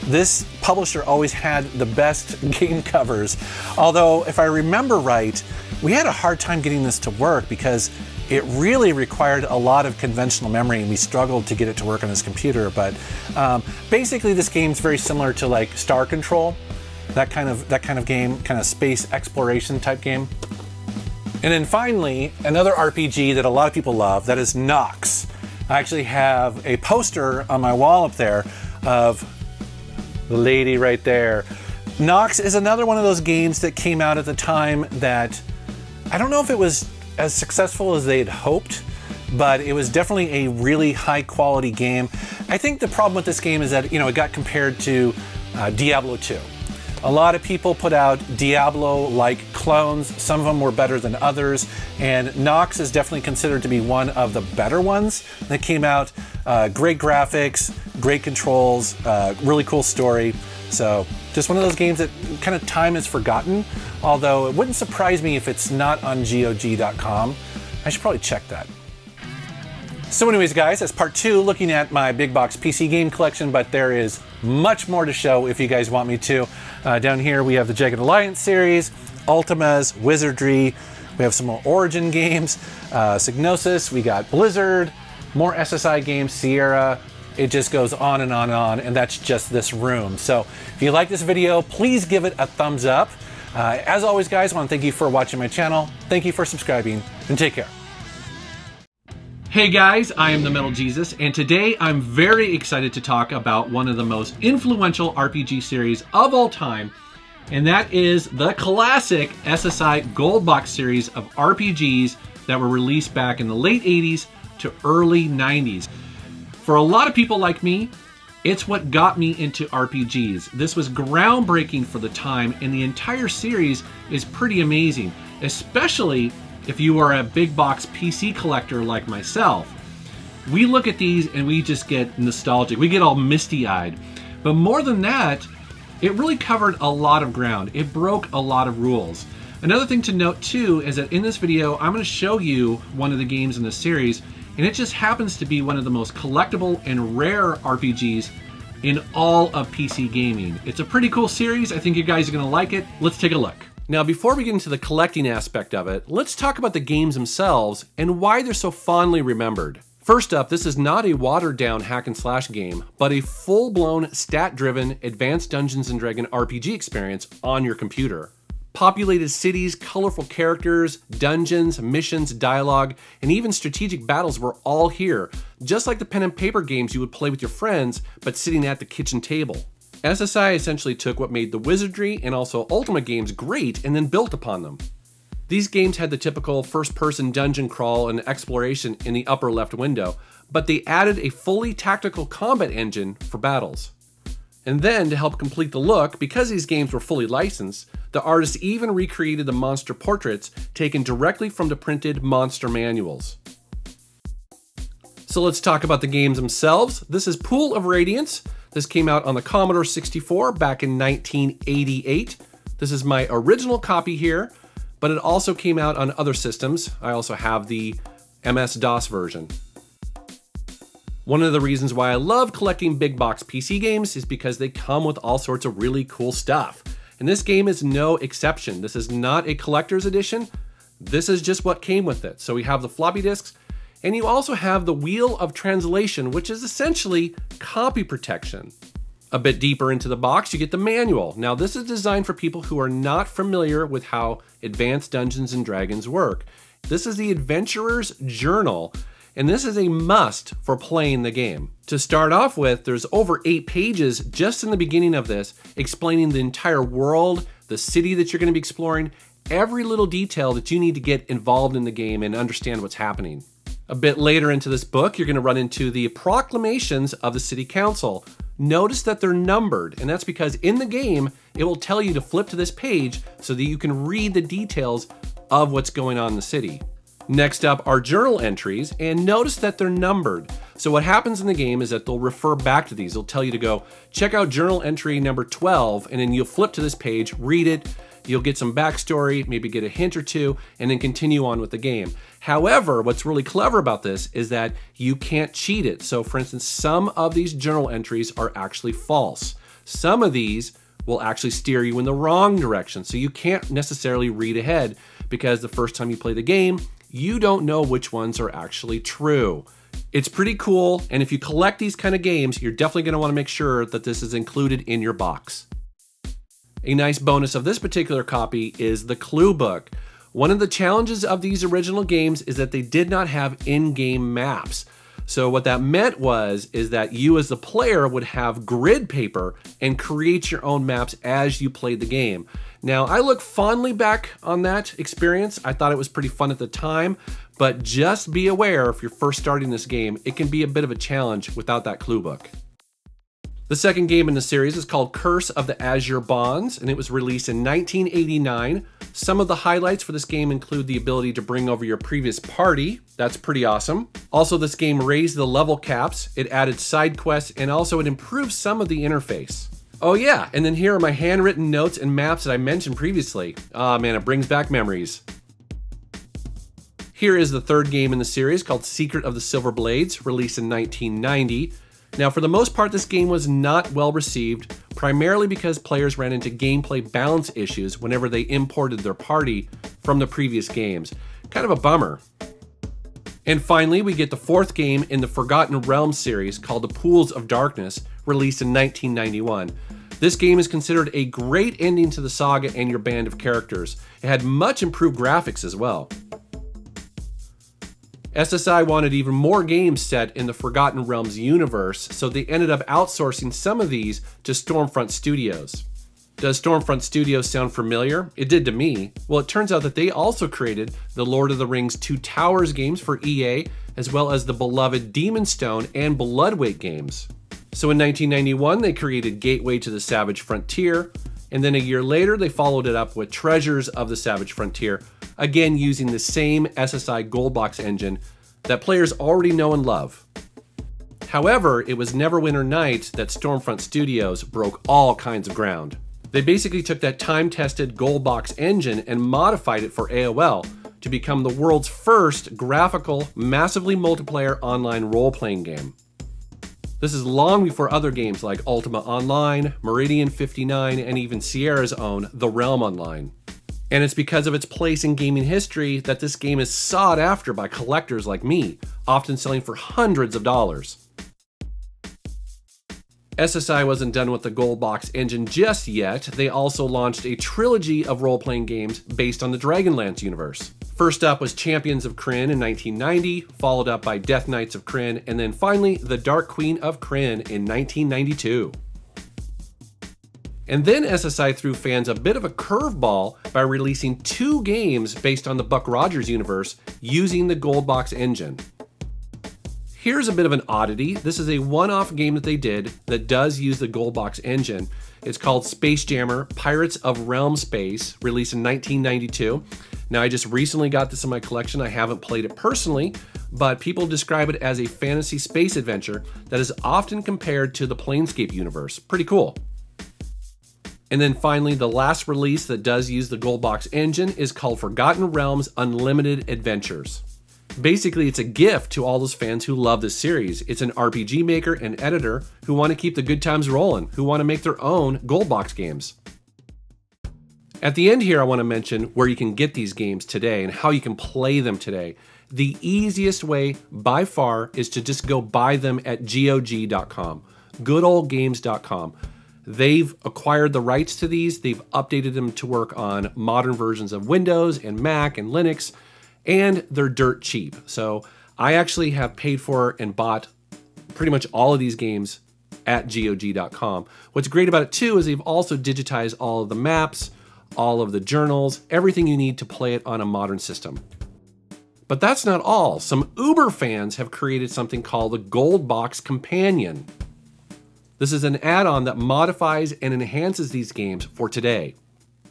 This publisher always had the best game covers. Although, if I remember right, we had a hard time getting this to work because it really required a lot of conventional memory and we struggled to get it to work on this computer. But um, basically this game's very similar to like Star Control, that kind of, that kind of game, kind of space exploration type game. And then finally, another RPG that a lot of people love, that is Nox. I actually have a poster on my wall up there of the lady right there. Nox is another one of those games that came out at the time that I don't know if it was as successful as they had hoped, but it was definitely a really high quality game. I think the problem with this game is that, you know, it got compared to uh, Diablo 2. A lot of people put out Diablo-like clones. Some of them were better than others, and Nox is definitely considered to be one of the better ones that came out. Uh, great graphics, great controls, uh, really cool story. So just one of those games that kind of time is forgotten, although it wouldn't surprise me if it's not on GOG.com. I should probably check that. So anyways, guys, that's part two, looking at my big box PC game collection, but there is much more to show if you guys want me to. Uh, down here, we have the Jagged Alliance series, Ultimas, Wizardry, we have some more Origin games, uh, we got Blizzard, more SSI games, Sierra, it just goes on and on and on, and that's just this room. So if you like this video, please give it a thumbs up. Uh, as always, guys, I want to thank you for watching my channel. Thank you for subscribing, and take care. Hey guys, I am the Metal Jesus, and today I'm very excited to talk about one of the most influential RPG series of all time, and that is the classic SSI Gold Box series of RPGs that were released back in the late 80s to early 90s. For a lot of people like me, it's what got me into RPGs. This was groundbreaking for the time, and the entire series is pretty amazing, especially if you are a big box PC collector like myself. We look at these and we just get nostalgic. We get all misty eyed. But more than that, it really covered a lot of ground. It broke a lot of rules. Another thing to note too is that in this video, I'm going to show you one of the games in the series and it just happens to be one of the most collectible and rare RPGs in all of PC gaming. It's a pretty cool series. I think you guys are gonna like it. Let's take a look. Now, before we get into the collecting aspect of it, let's talk about the games themselves and why they're so fondly remembered. First up, this is not a watered down hack and slash game, but a full blown stat driven advanced Dungeons and Dragon RPG experience on your computer. Populated cities, colorful characters, dungeons, missions, dialogue, and even strategic battles were all here, just like the pen and paper games you would play with your friends, but sitting at the kitchen table. SSI essentially took what made the Wizardry and also Ultima games great and then built upon them. These games had the typical first person dungeon crawl and exploration in the upper left window, but they added a fully tactical combat engine for battles. And then, to help complete the look, because these games were fully licensed, the artist even recreated the monster portraits taken directly from the printed monster manuals. So let's talk about the games themselves. This is Pool of Radiance. This came out on the Commodore 64 back in 1988. This is my original copy here, but it also came out on other systems. I also have the MS-DOS version. One of the reasons why I love collecting big box PC games is because they come with all sorts of really cool stuff. And this game is no exception. This is not a collector's edition. This is just what came with it. So we have the floppy disks, and you also have the wheel of translation, which is essentially copy protection. A bit deeper into the box, you get the manual. Now, this is designed for people who are not familiar with how advanced Dungeons and Dragons work. This is the Adventurer's Journal, and this is a must for playing the game. To start off with, there's over eight pages just in the beginning of this explaining the entire world, the city that you're going to be exploring, every little detail that you need to get involved in the game and understand what's happening. A bit later into this book, you're going to run into the proclamations of the city council. Notice that they're numbered, and that's because in the game, it will tell you to flip to this page so that you can read the details of what's going on in the city. Next up are journal entries, and notice that they're numbered. So what happens in the game is that they'll refer back to these. They'll tell you to go check out journal entry number 12, and then you'll flip to this page, read it, you'll get some backstory, maybe get a hint or two, and then continue on with the game. However, what's really clever about this is that you can't cheat it. So for instance, some of these journal entries are actually false. Some of these will actually steer you in the wrong direction. So you can't necessarily read ahead because the first time you play the game, you don't know which ones are actually true. It's pretty cool, and if you collect these kind of games, you're definitely going to want to make sure that this is included in your box. A nice bonus of this particular copy is the clue book. One of the challenges of these original games is that they did not have in-game maps. So what that meant was is that you as the player would have grid paper and create your own maps as you played the game. Now, I look fondly back on that experience. I thought it was pretty fun at the time, but just be aware if you're first starting this game, it can be a bit of a challenge without that clue book. The second game in the series is called Curse of the Azure Bonds, and it was released in 1989. Some of the highlights for this game include the ability to bring over your previous party. That's pretty awesome. Also, this game raised the level caps, it added side quests, and also it improved some of the interface. Oh yeah, and then here are my handwritten notes and maps that I mentioned previously. Ah oh, man, it brings back memories. Here is the third game in the series called Secret of the Silver Blades, released in 1990. Now, for the most part, this game was not well received, primarily because players ran into gameplay balance issues whenever they imported their party from the previous games. Kind of a bummer. And finally, we get the fourth game in the Forgotten Realms series called The Pools of Darkness, released in 1991. This game is considered a great ending to the saga and your band of characters. It had much improved graphics as well. SSI wanted even more games set in the Forgotten Realms universe, so they ended up outsourcing some of these to Stormfront Studios. Does Stormfront Studios sound familiar? It did to me. Well, it turns out that they also created the Lord of the Rings Two Towers games for EA, as well as the beloved Demon Stone and Blood Wake games. So in 1991, they created Gateway to the Savage Frontier, and then a year later, they followed it up with Treasures of the Savage Frontier, again using the same SSI Goldbox engine that players already know and love. However, it was Neverwinter Nights that Stormfront Studios broke all kinds of ground. They basically took that time-tested Goldbox engine and modified it for AOL to become the world's first graphical, massively multiplayer online role-playing game. This is long before other games like Ultima Online, Meridian 59, and even Sierra's own The Realm Online. And it's because of its place in gaming history that this game is sought after by collectors like me, often selling for hundreds of dollars. SSI wasn't done with the Gold Box engine just yet. They also launched a trilogy of role playing games based on the Dragonlance universe. First up was Champions of Krynn in 1990, followed up by Death Knights of Krynn, and then finally The Dark Queen of Krynn in 1992. And then SSI threw fans a bit of a curveball by releasing two games based on the Buck Rogers universe using the Goldbox engine. Here's a bit of an oddity. This is a one-off game that they did that does use the Goldbox engine. It's called Spelljammer Pirates of Realm Space, released in 1992. Now, I just recently got this in my collection. I haven't played it personally, but people describe it as a fantasy space adventure that is often compared to the Planescape universe. Pretty cool. And then finally, the last release that does use the Goldbox engine is called Forgotten Realms Unlimited Adventures. Basically, it's a gift to all those fans who love this series. It's an RPG maker and editor who want to keep the good times rolling, who want to make their own Goldbox games. At the end here, I want to mention where you can get these games today and how you can play them today. The easiest way by far is to just go buy them at GOG.com, goodoldgames.com. They've acquired the rights to these. They've updated them to work on modern versions of Windows and Mac and Linux, and they're dirt cheap. So I actually have paid for and bought pretty much all of these games at GOG.com. What's great about it too is they've also digitized all of the maps, all of the journals, everything you need to play it on a modern system. But that's not all. Some Uber fans have created something called the Gold Box Companion. This is an add-on that modifies and enhances these games for today.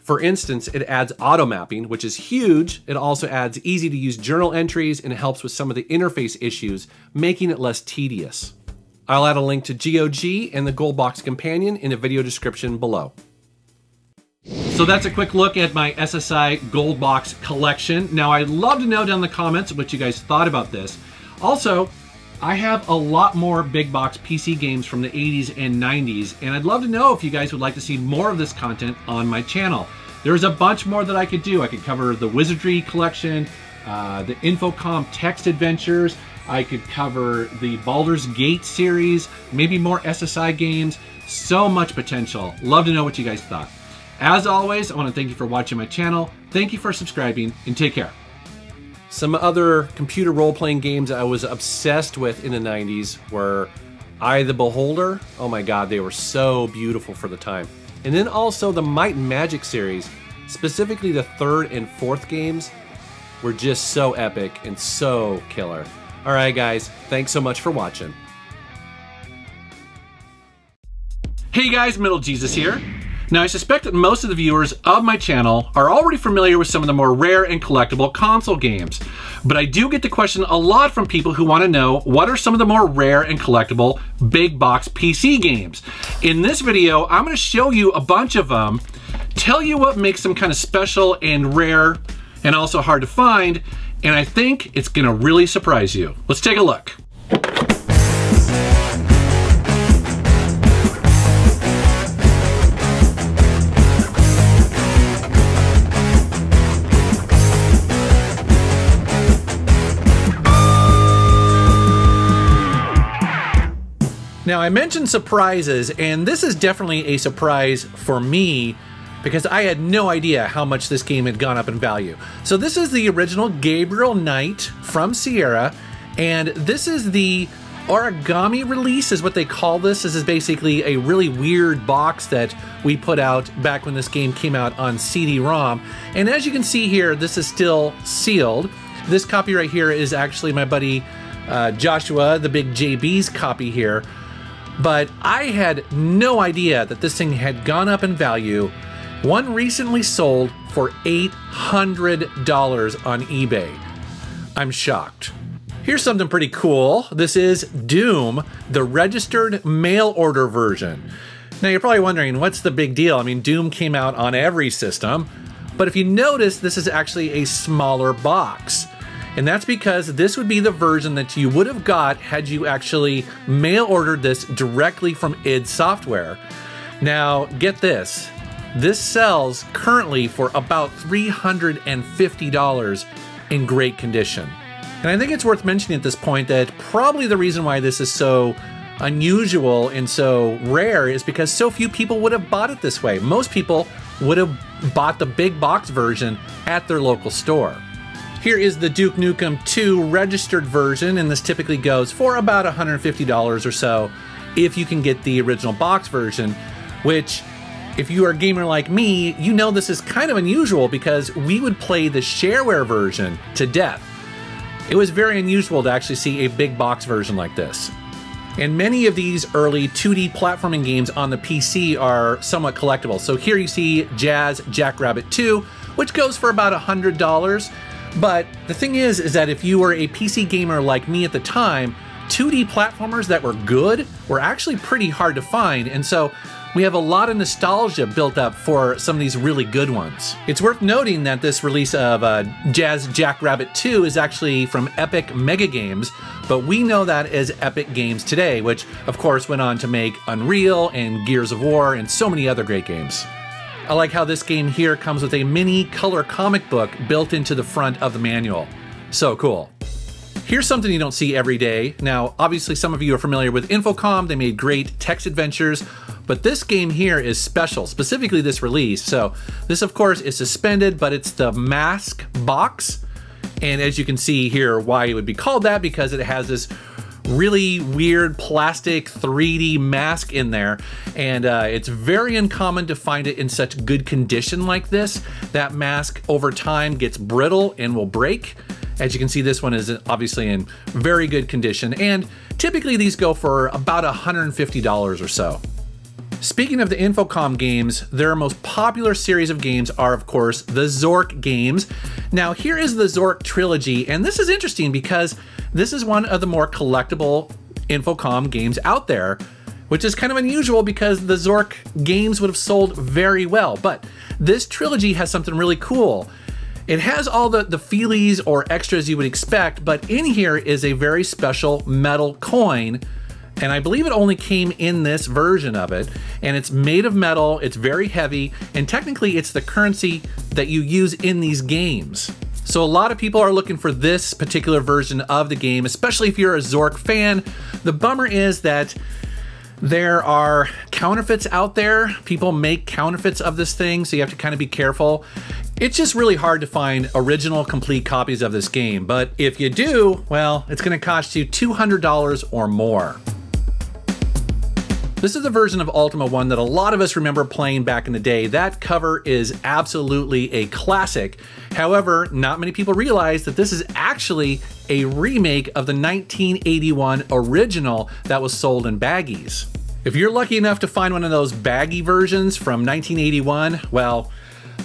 For instance, it adds auto mapping, which is huge. It also adds easy to use journal entries and helps with some of the interface issues, making it less tedious. I'll add a link to GOG and the Goldbox Companion in the video description below. So that's a quick look at my SSI Gold Box collection. Now I'd love to know down in the comments what you guys thought about this. Also, I have a lot more big box PC games from the 80s and 90s, and I'd love to know if you guys would like to see more of this content on my channel. There's a bunch more that I could do. I could cover the Wizardry collection, uh, the Infocom text adventures, I could cover the Baldur's Gate series, maybe more SSI games. So much potential. Love to know what you guys thought. As always, I want to thank you for watching my channel. Thank you for subscribing, and take care. Some other computer role-playing games I was obsessed with in the 90s were Eye the Beholder. Oh my god, they were so beautiful for the time. And then also the Might and Magic series, specifically the third and fourth games, were just so epic and so killer. Alright guys, thanks so much for watching. Hey guys, Metal Jesus here. Now I suspect that most of the viewers of my channel are already familiar with some of the more rare and collectible console games, but I do get the question a lot from people who want to know what are some of the more rare and collectible big box PC games. In this video, I'm going to show you a bunch of them, tell you what makes them kind of special and rare and also hard to find, and I think it's going to really surprise you. Let's take a look. Now, I mentioned surprises, and this is definitely a surprise for me because I had no idea how much this game had gone up in value. So, this is the original Gabriel Knight from Sierra, and this is the origami release, is what they call this. This is basically a really weird box that we put out back when this game came out on CD ROM. And as you can see here, this is still sealed. This copy right here is actually my buddy uh, Joshua, the big JB's copy here. But I had no idea that this thing had gone up in value. One recently sold for $800 on eBay. I'm shocked. Here's something pretty cool. This is Doom, the registered mail order version. Now you're probably wondering, what's the big deal? I mean, Doom came out on every system, but if you notice, this is actually a smaller box. And that's because this would be the version that you would have got had you actually mail ordered this directly from id Software. Now, get this. This sells currently for about $350 in great condition. And I think it's worth mentioning at this point that probably the reason why this is so unusual and so rare is because so few people would have bought it this way. Most people would have bought the big box version at their local store. Here is the Duke Nukem 2 registered version, and this typically goes for about $150 or so if you can get the original box version, which if you are a gamer like me, you know this is kind of unusual because we would play the shareware version to death. It was very unusual to actually see a big box version like this. And many of these early 2D platforming games on the PC are somewhat collectible. So here you see Jazz Jackrabbit 2, which goes for about $100. But the thing is, is that if you were a PC gamer like me at the time, 2D platformers that were good were actually pretty hard to find, and so we have a lot of nostalgia built up for some of these really good ones. It's worth noting that this release of uh, Jazz Jackrabbit 2 is actually from Epic Mega Games, but we know that as Epic Games today, which of course went on to make Unreal and Gears of War and so many other great games. I like how this game here comes with a mini color comic book built into the front of the manual. So cool. Here's something you don't see every day. Now, obviously some of you are familiar with Infocom, they made great text adventures, but this game here is special, specifically this release. So this of course is suspended, but it's the mask box. And as you can see here, why it would be called that, because it has this really weird plastic 3D mask in there. And uh, it's very uncommon to find it in such good condition like this. That mask over time gets brittle and will break. As you can see, this one is obviously in very good condition. And typically these go for about $150 or so. Speaking of the Infocom games, their most popular series of games are, of course, the Zork games. Now, here is the Zork trilogy, and this is interesting because this is one of the more collectible Infocom games out there, which is kind of unusual because the Zork games would have sold very well. But this trilogy has something really cool. It has all the, the feelies or extras you would expect, but in here is a very special metal coin and I believe it only came in this version of it. And it's made of metal, it's very heavy, and technically it's the currency that you use in these games. So a lot of people are looking for this particular version of the game, especially if you're a Zork fan. The bummer is that there are counterfeits out there. People make counterfeits of this thing, so you have to kind of be careful. It's just really hard to find original complete copies of this game, but if you do, well, it's gonna cost you $200 or more. This is the version of Ultima 1 that a lot of us remember playing back in the day. That cover is absolutely a classic. However, not many people realize that this is actually a remake of the 1981 original that was sold in baggies. If you're lucky enough to find one of those baggy versions from 1981, well,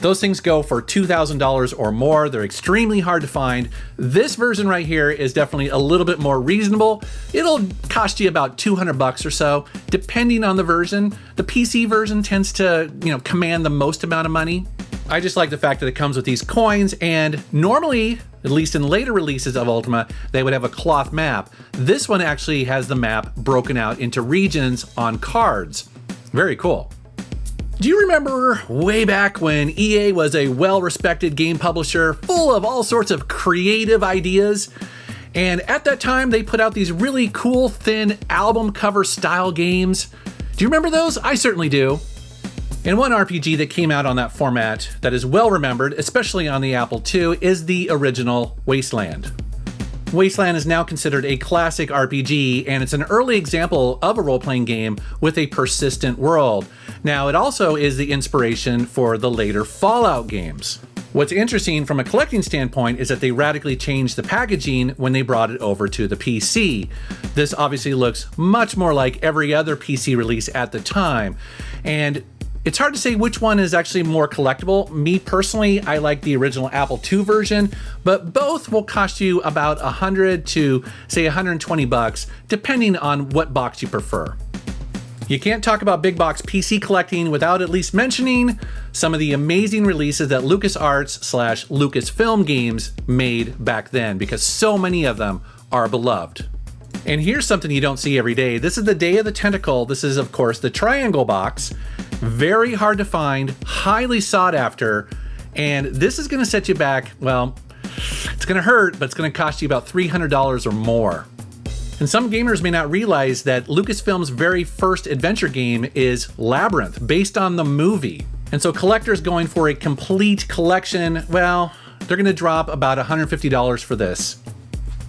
those things go for $2,000 or more. They're extremely hard to find. This version right here is definitely a little bit more reasonable. It'll cost you about 200 bucks or so, depending on the version. The PC version tends to, you know, command the most amount of money. I just like the fact that it comes with these coins and normally, at least in later releases of Ultima, they would have a cloth map. This one actually has the map broken out into regions on cards. Very cool. Do you remember way back when EA was a well respected game publisher full of all sorts of creative ideas? And at that time, they put out these really cool, thin album cover style games. Do you remember those? I certainly do. And one RPG that came out on that format that is well remembered, especially on the Apple II, is the original Wasteland. Wasteland is now considered a classic RPG, and it's an early example of a role playing game with a persistent world. Now, it also is the inspiration for the later Fallout games. What's interesting from a collecting standpoint is that they radically changed the packaging when they brought it over to the PC. This obviously looks much more like every other PC release at the time. And it's hard to say which one is actually more collectible. Me personally, I like the original Apple II version, but both will cost you about 100 to say 120 bucks, depending on what box you prefer. You can't talk about big box PC collecting without at least mentioning some of the amazing releases that LucasArts slash Lucasfilm games made back then, because so many of them are beloved. And here's something you don't see every day. This is the Day of the Tentacle. This is, of course, the Triangle box. Very hard to find, highly sought after, and this is going to set you back, well, it's going to hurt, but it's going to cost you about $300 or more. And some gamers may not realize that Lucasfilm's very first adventure game is Labyrinth, based on the movie. And so collectors going for a complete collection, well, they're going to drop about $150 for this.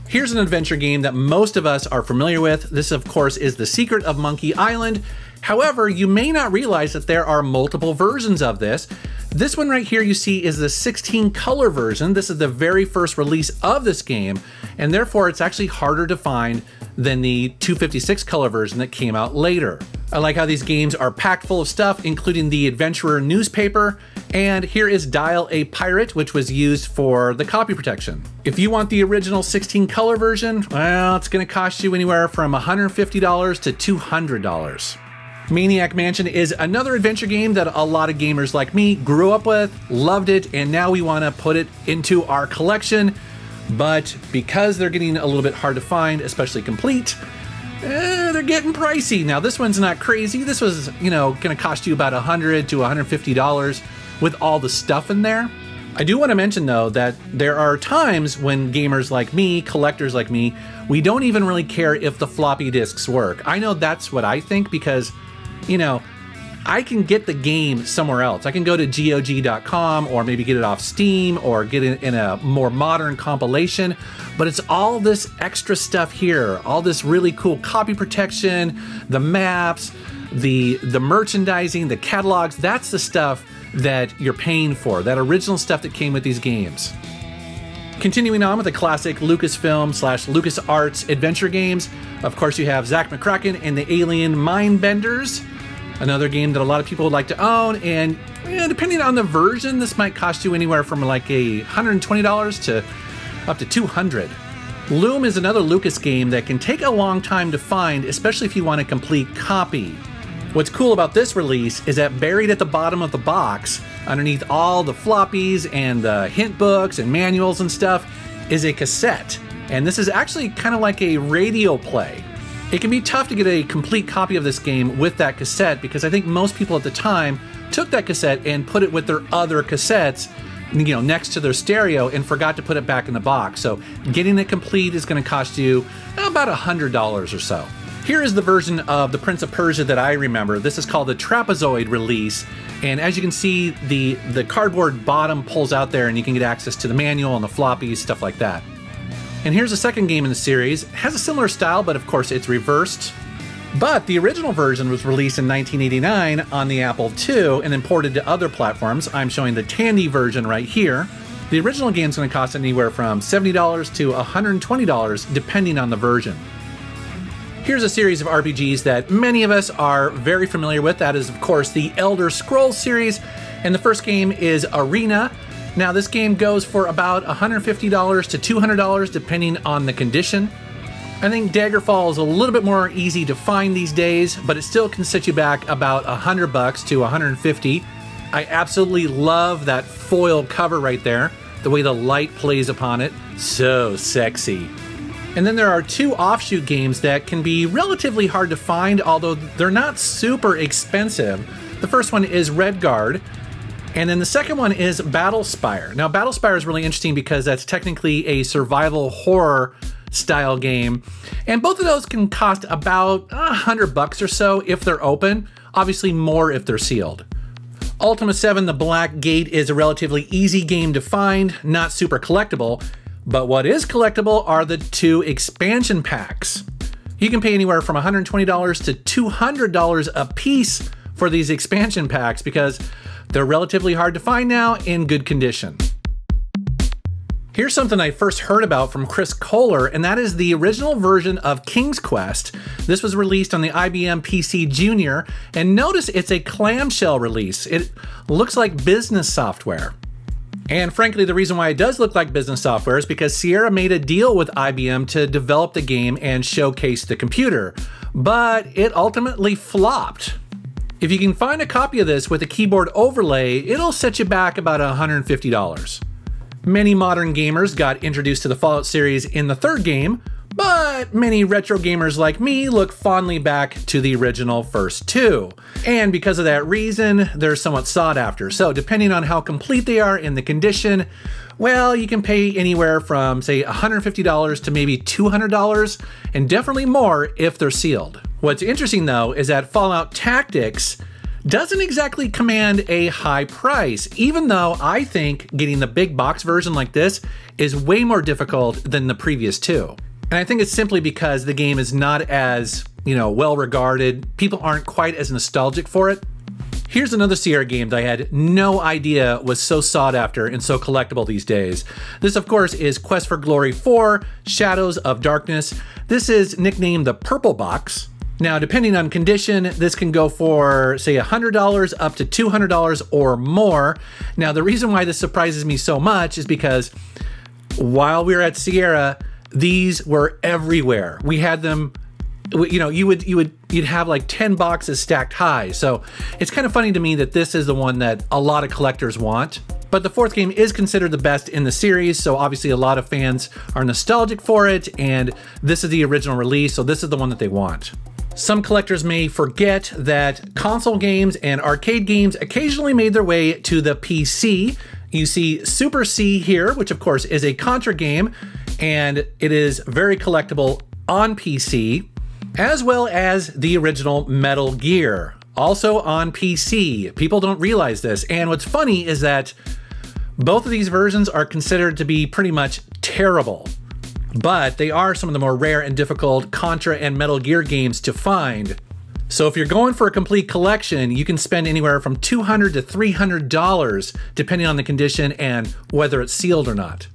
Here's an adventure game that most of us are familiar with. This, of course, is The Secret of Monkey Island, However, you may not realize that there are multiple versions of this. This one right here you see is the 16 color version. This is the very first release of this game, and therefore it's actually harder to find than the 256 color version that came out later. I like how these games are packed full of stuff, including the Adventurer newspaper, and here is Dial a Pirate, which was used for the copy protection. If you want the original 16 color version, well, it's gonna cost you anywhere from $150 to $200. Maniac Mansion is another adventure game that a lot of gamers like me grew up with, loved it, and now we want to put it into our collection. But because they're getting a little bit hard to find, especially complete, eh, they're getting pricey. Now, this one's not crazy. This was, you know, going to cost you about 100 to $150 with all the stuff in there. I do want to mention though that there are times when gamers like me, collectors like me, we don't even really care if the floppy disks work. I know that's what I think because you know, I can get the game somewhere else. I can go to GOG.com or maybe get it off Steam or get it in a more modern compilation. But it's all this extra stuff here, all this really cool copy protection, the maps, the the merchandising, the catalogs. That's the stuff that you're paying for. That original stuff that came with these games. Continuing on with the classic Lucasfilm slash LucasArts adventure games, of course you have Zak McKracken and the Alien Mindbenders another game that a lot of people would like to own. And depending on the version, this might cost you anywhere from like a $120 to up to 200 Loom is another Lucas game that can take a long time to find, especially if you want a complete copy. What's cool about this release is that buried at the bottom of the box, underneath all the floppies and the hint books and manuals and stuff, is a cassette. And this is actually kind of like a radio play. It can be tough to get a complete copy of this game with that cassette because I think most people at the time took that cassette and put it with their other cassettes, you know, next to their stereo and forgot to put it back in the box. So getting it complete is going to cost you about a $100 or so. Here is the version of the Prince of Persia that I remember. This is called the Trapezoid release. And as you can see, the, the cardboard bottom pulls out there and you can get access to the manual and the floppies, stuff like that. And here's a second game in the series. It has a similar style, but of course it's reversed. But the original version was released in 1989 on the Apple II and imported to other platforms. I'm showing the Tandy version right here. The original game is going to cost anywhere from $70 to $120 depending on the version. Here's a series of RPGs that many of us are very familiar with. That is, of course, the Elder Scrolls series. And the first game is Arena. Now, this game goes for about $150 to $200 depending on the condition. I think Daggerfall is a little bit more easy to find these days, but it still can set you back about 100 bucks to 150. I absolutely love that foil cover right there, the way the light plays upon it. So sexy. And then there are two offshoot games that can be relatively hard to find, although they're not super expensive. The first one is Redguard, and then the second one is Battlespire. Now, Battlespire is really interesting because that's technically a survival horror style game. And both of those can cost about a hundred bucks or so if they're open, obviously more if they're sealed. Ultima 7 The Black Gate is a relatively easy game to find, not super collectible, but what is collectible are the two expansion packs. You can pay anywhere from $120 to $200 a piece for these expansion packs because they're relatively hard to find now in good condition. Here's something I first heard about from Chris Kohler, and that is the original version of King's Quest. This was released on the IBM PC Junior, and notice it's a clamshell release. It looks like business software. And frankly, the reason why it does look like business software is because Sierra made a deal with IBM to develop the game and showcase the computer, but it ultimately flopped. If you can find a copy of this with a keyboard overlay, it'll set you back about $150. Many modern gamers got introduced to the Fallout series in the third game, but many retro gamers like me look fondly back to the original first two. And because of that reason, they're somewhat sought after. So depending on how complete they are in the condition, well, you can pay anywhere from, say, $150 to maybe $200, and definitely more if they're sealed. What's interesting though is that Fallout Tactics doesn't exactly command a high price, even though I think getting the big box version like this is way more difficult than the previous two. And I think it's simply because the game is not as, you know, well regarded. People aren't quite as nostalgic for it. Here's another Sierra game that I had no idea was so sought after and so collectible these days. This, of course, is Quest for Glory 4 Shadows of Darkness. This is nicknamed the Purple Box. Now, depending on condition, this can go for, say, $100 up to $200 or more. Now, the reason why this surprises me so much is because while we were at Sierra, these were everywhere. We had them you know you would you would you'd have like 10 boxes stacked high so it's kind of funny to me that this is the one that a lot of collectors want but the fourth game is considered the best in the series so obviously a lot of fans are nostalgic for it and this is the original release so this is the one that they want some collectors may forget that console games and arcade games occasionally made their way to the PC. You see Super C here, which of course is a Contra game, and it is very collectible on PC, as well as the original Metal Gear, also on PC. People don't realize this, and what's funny is that both of these versions are considered to be pretty much terrible but they are some of the more rare and difficult Contra and Metal Gear games to find. So if you're going for a complete collection, you can spend anywhere from 200 to $300 depending on the condition and whether it's sealed or not.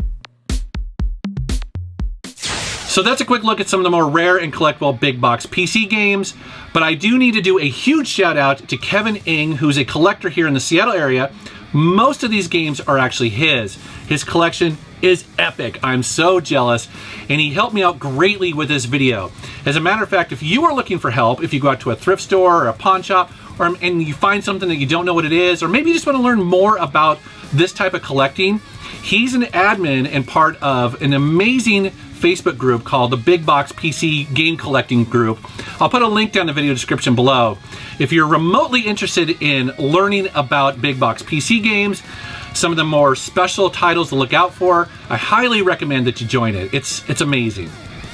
So that's a quick look at some of the more rare and collectible big box PC games, but I do need to do a huge shout out to Kevin Ing, who's a collector here in the Seattle area. Most of these games are actually his. His collection is epic. I'm so jealous. And he helped me out greatly with this video. As a matter of fact, if you are looking for help, if you go out to a thrift store or a pawn shop, or, and you find something that you don't know what it is, or maybe you just want to learn more about this type of collecting, he's an admin and part of an amazing Facebook group called the Big Box PC Game Collecting Group. I'll put a link down in the video description below. If you're remotely interested in learning about big box PC games, some of the more special titles to look out for, I highly recommend that you join it. It's, it's amazing.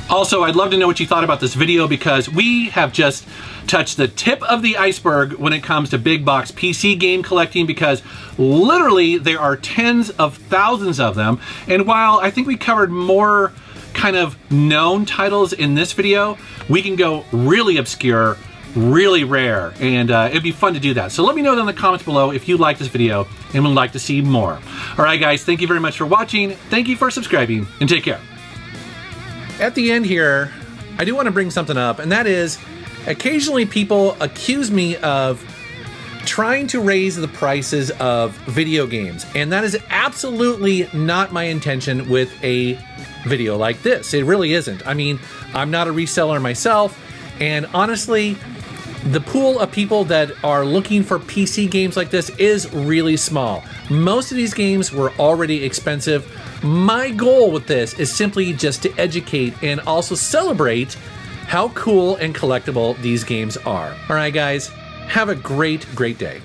Also, I'd love to know what you thought about this video because we have just touched the tip of the iceberg when it comes to big box PC game collecting because literally there are tens of thousands of them. And while I think we covered more kind of known titles in this video, we can go really obscure really rare and uh, it'd be fun to do that. So let me know in the comments below if you like this video and would like to see more. All right guys, thank you very much for watching. Thank you for subscribing and take care. At the end here, I do want to bring something up, and that is occasionally people accuse me of trying to raise the prices of video games. And that is absolutely not my intention with a video like this. It really isn't. I mean, I'm not a reseller myself. And honestly, the pool of people that are looking for PC games like this is really small. Most of these games were already expensive. My goal with this is simply just to educate and also celebrate how cool and collectible these games are. All right, guys, have a great, great day.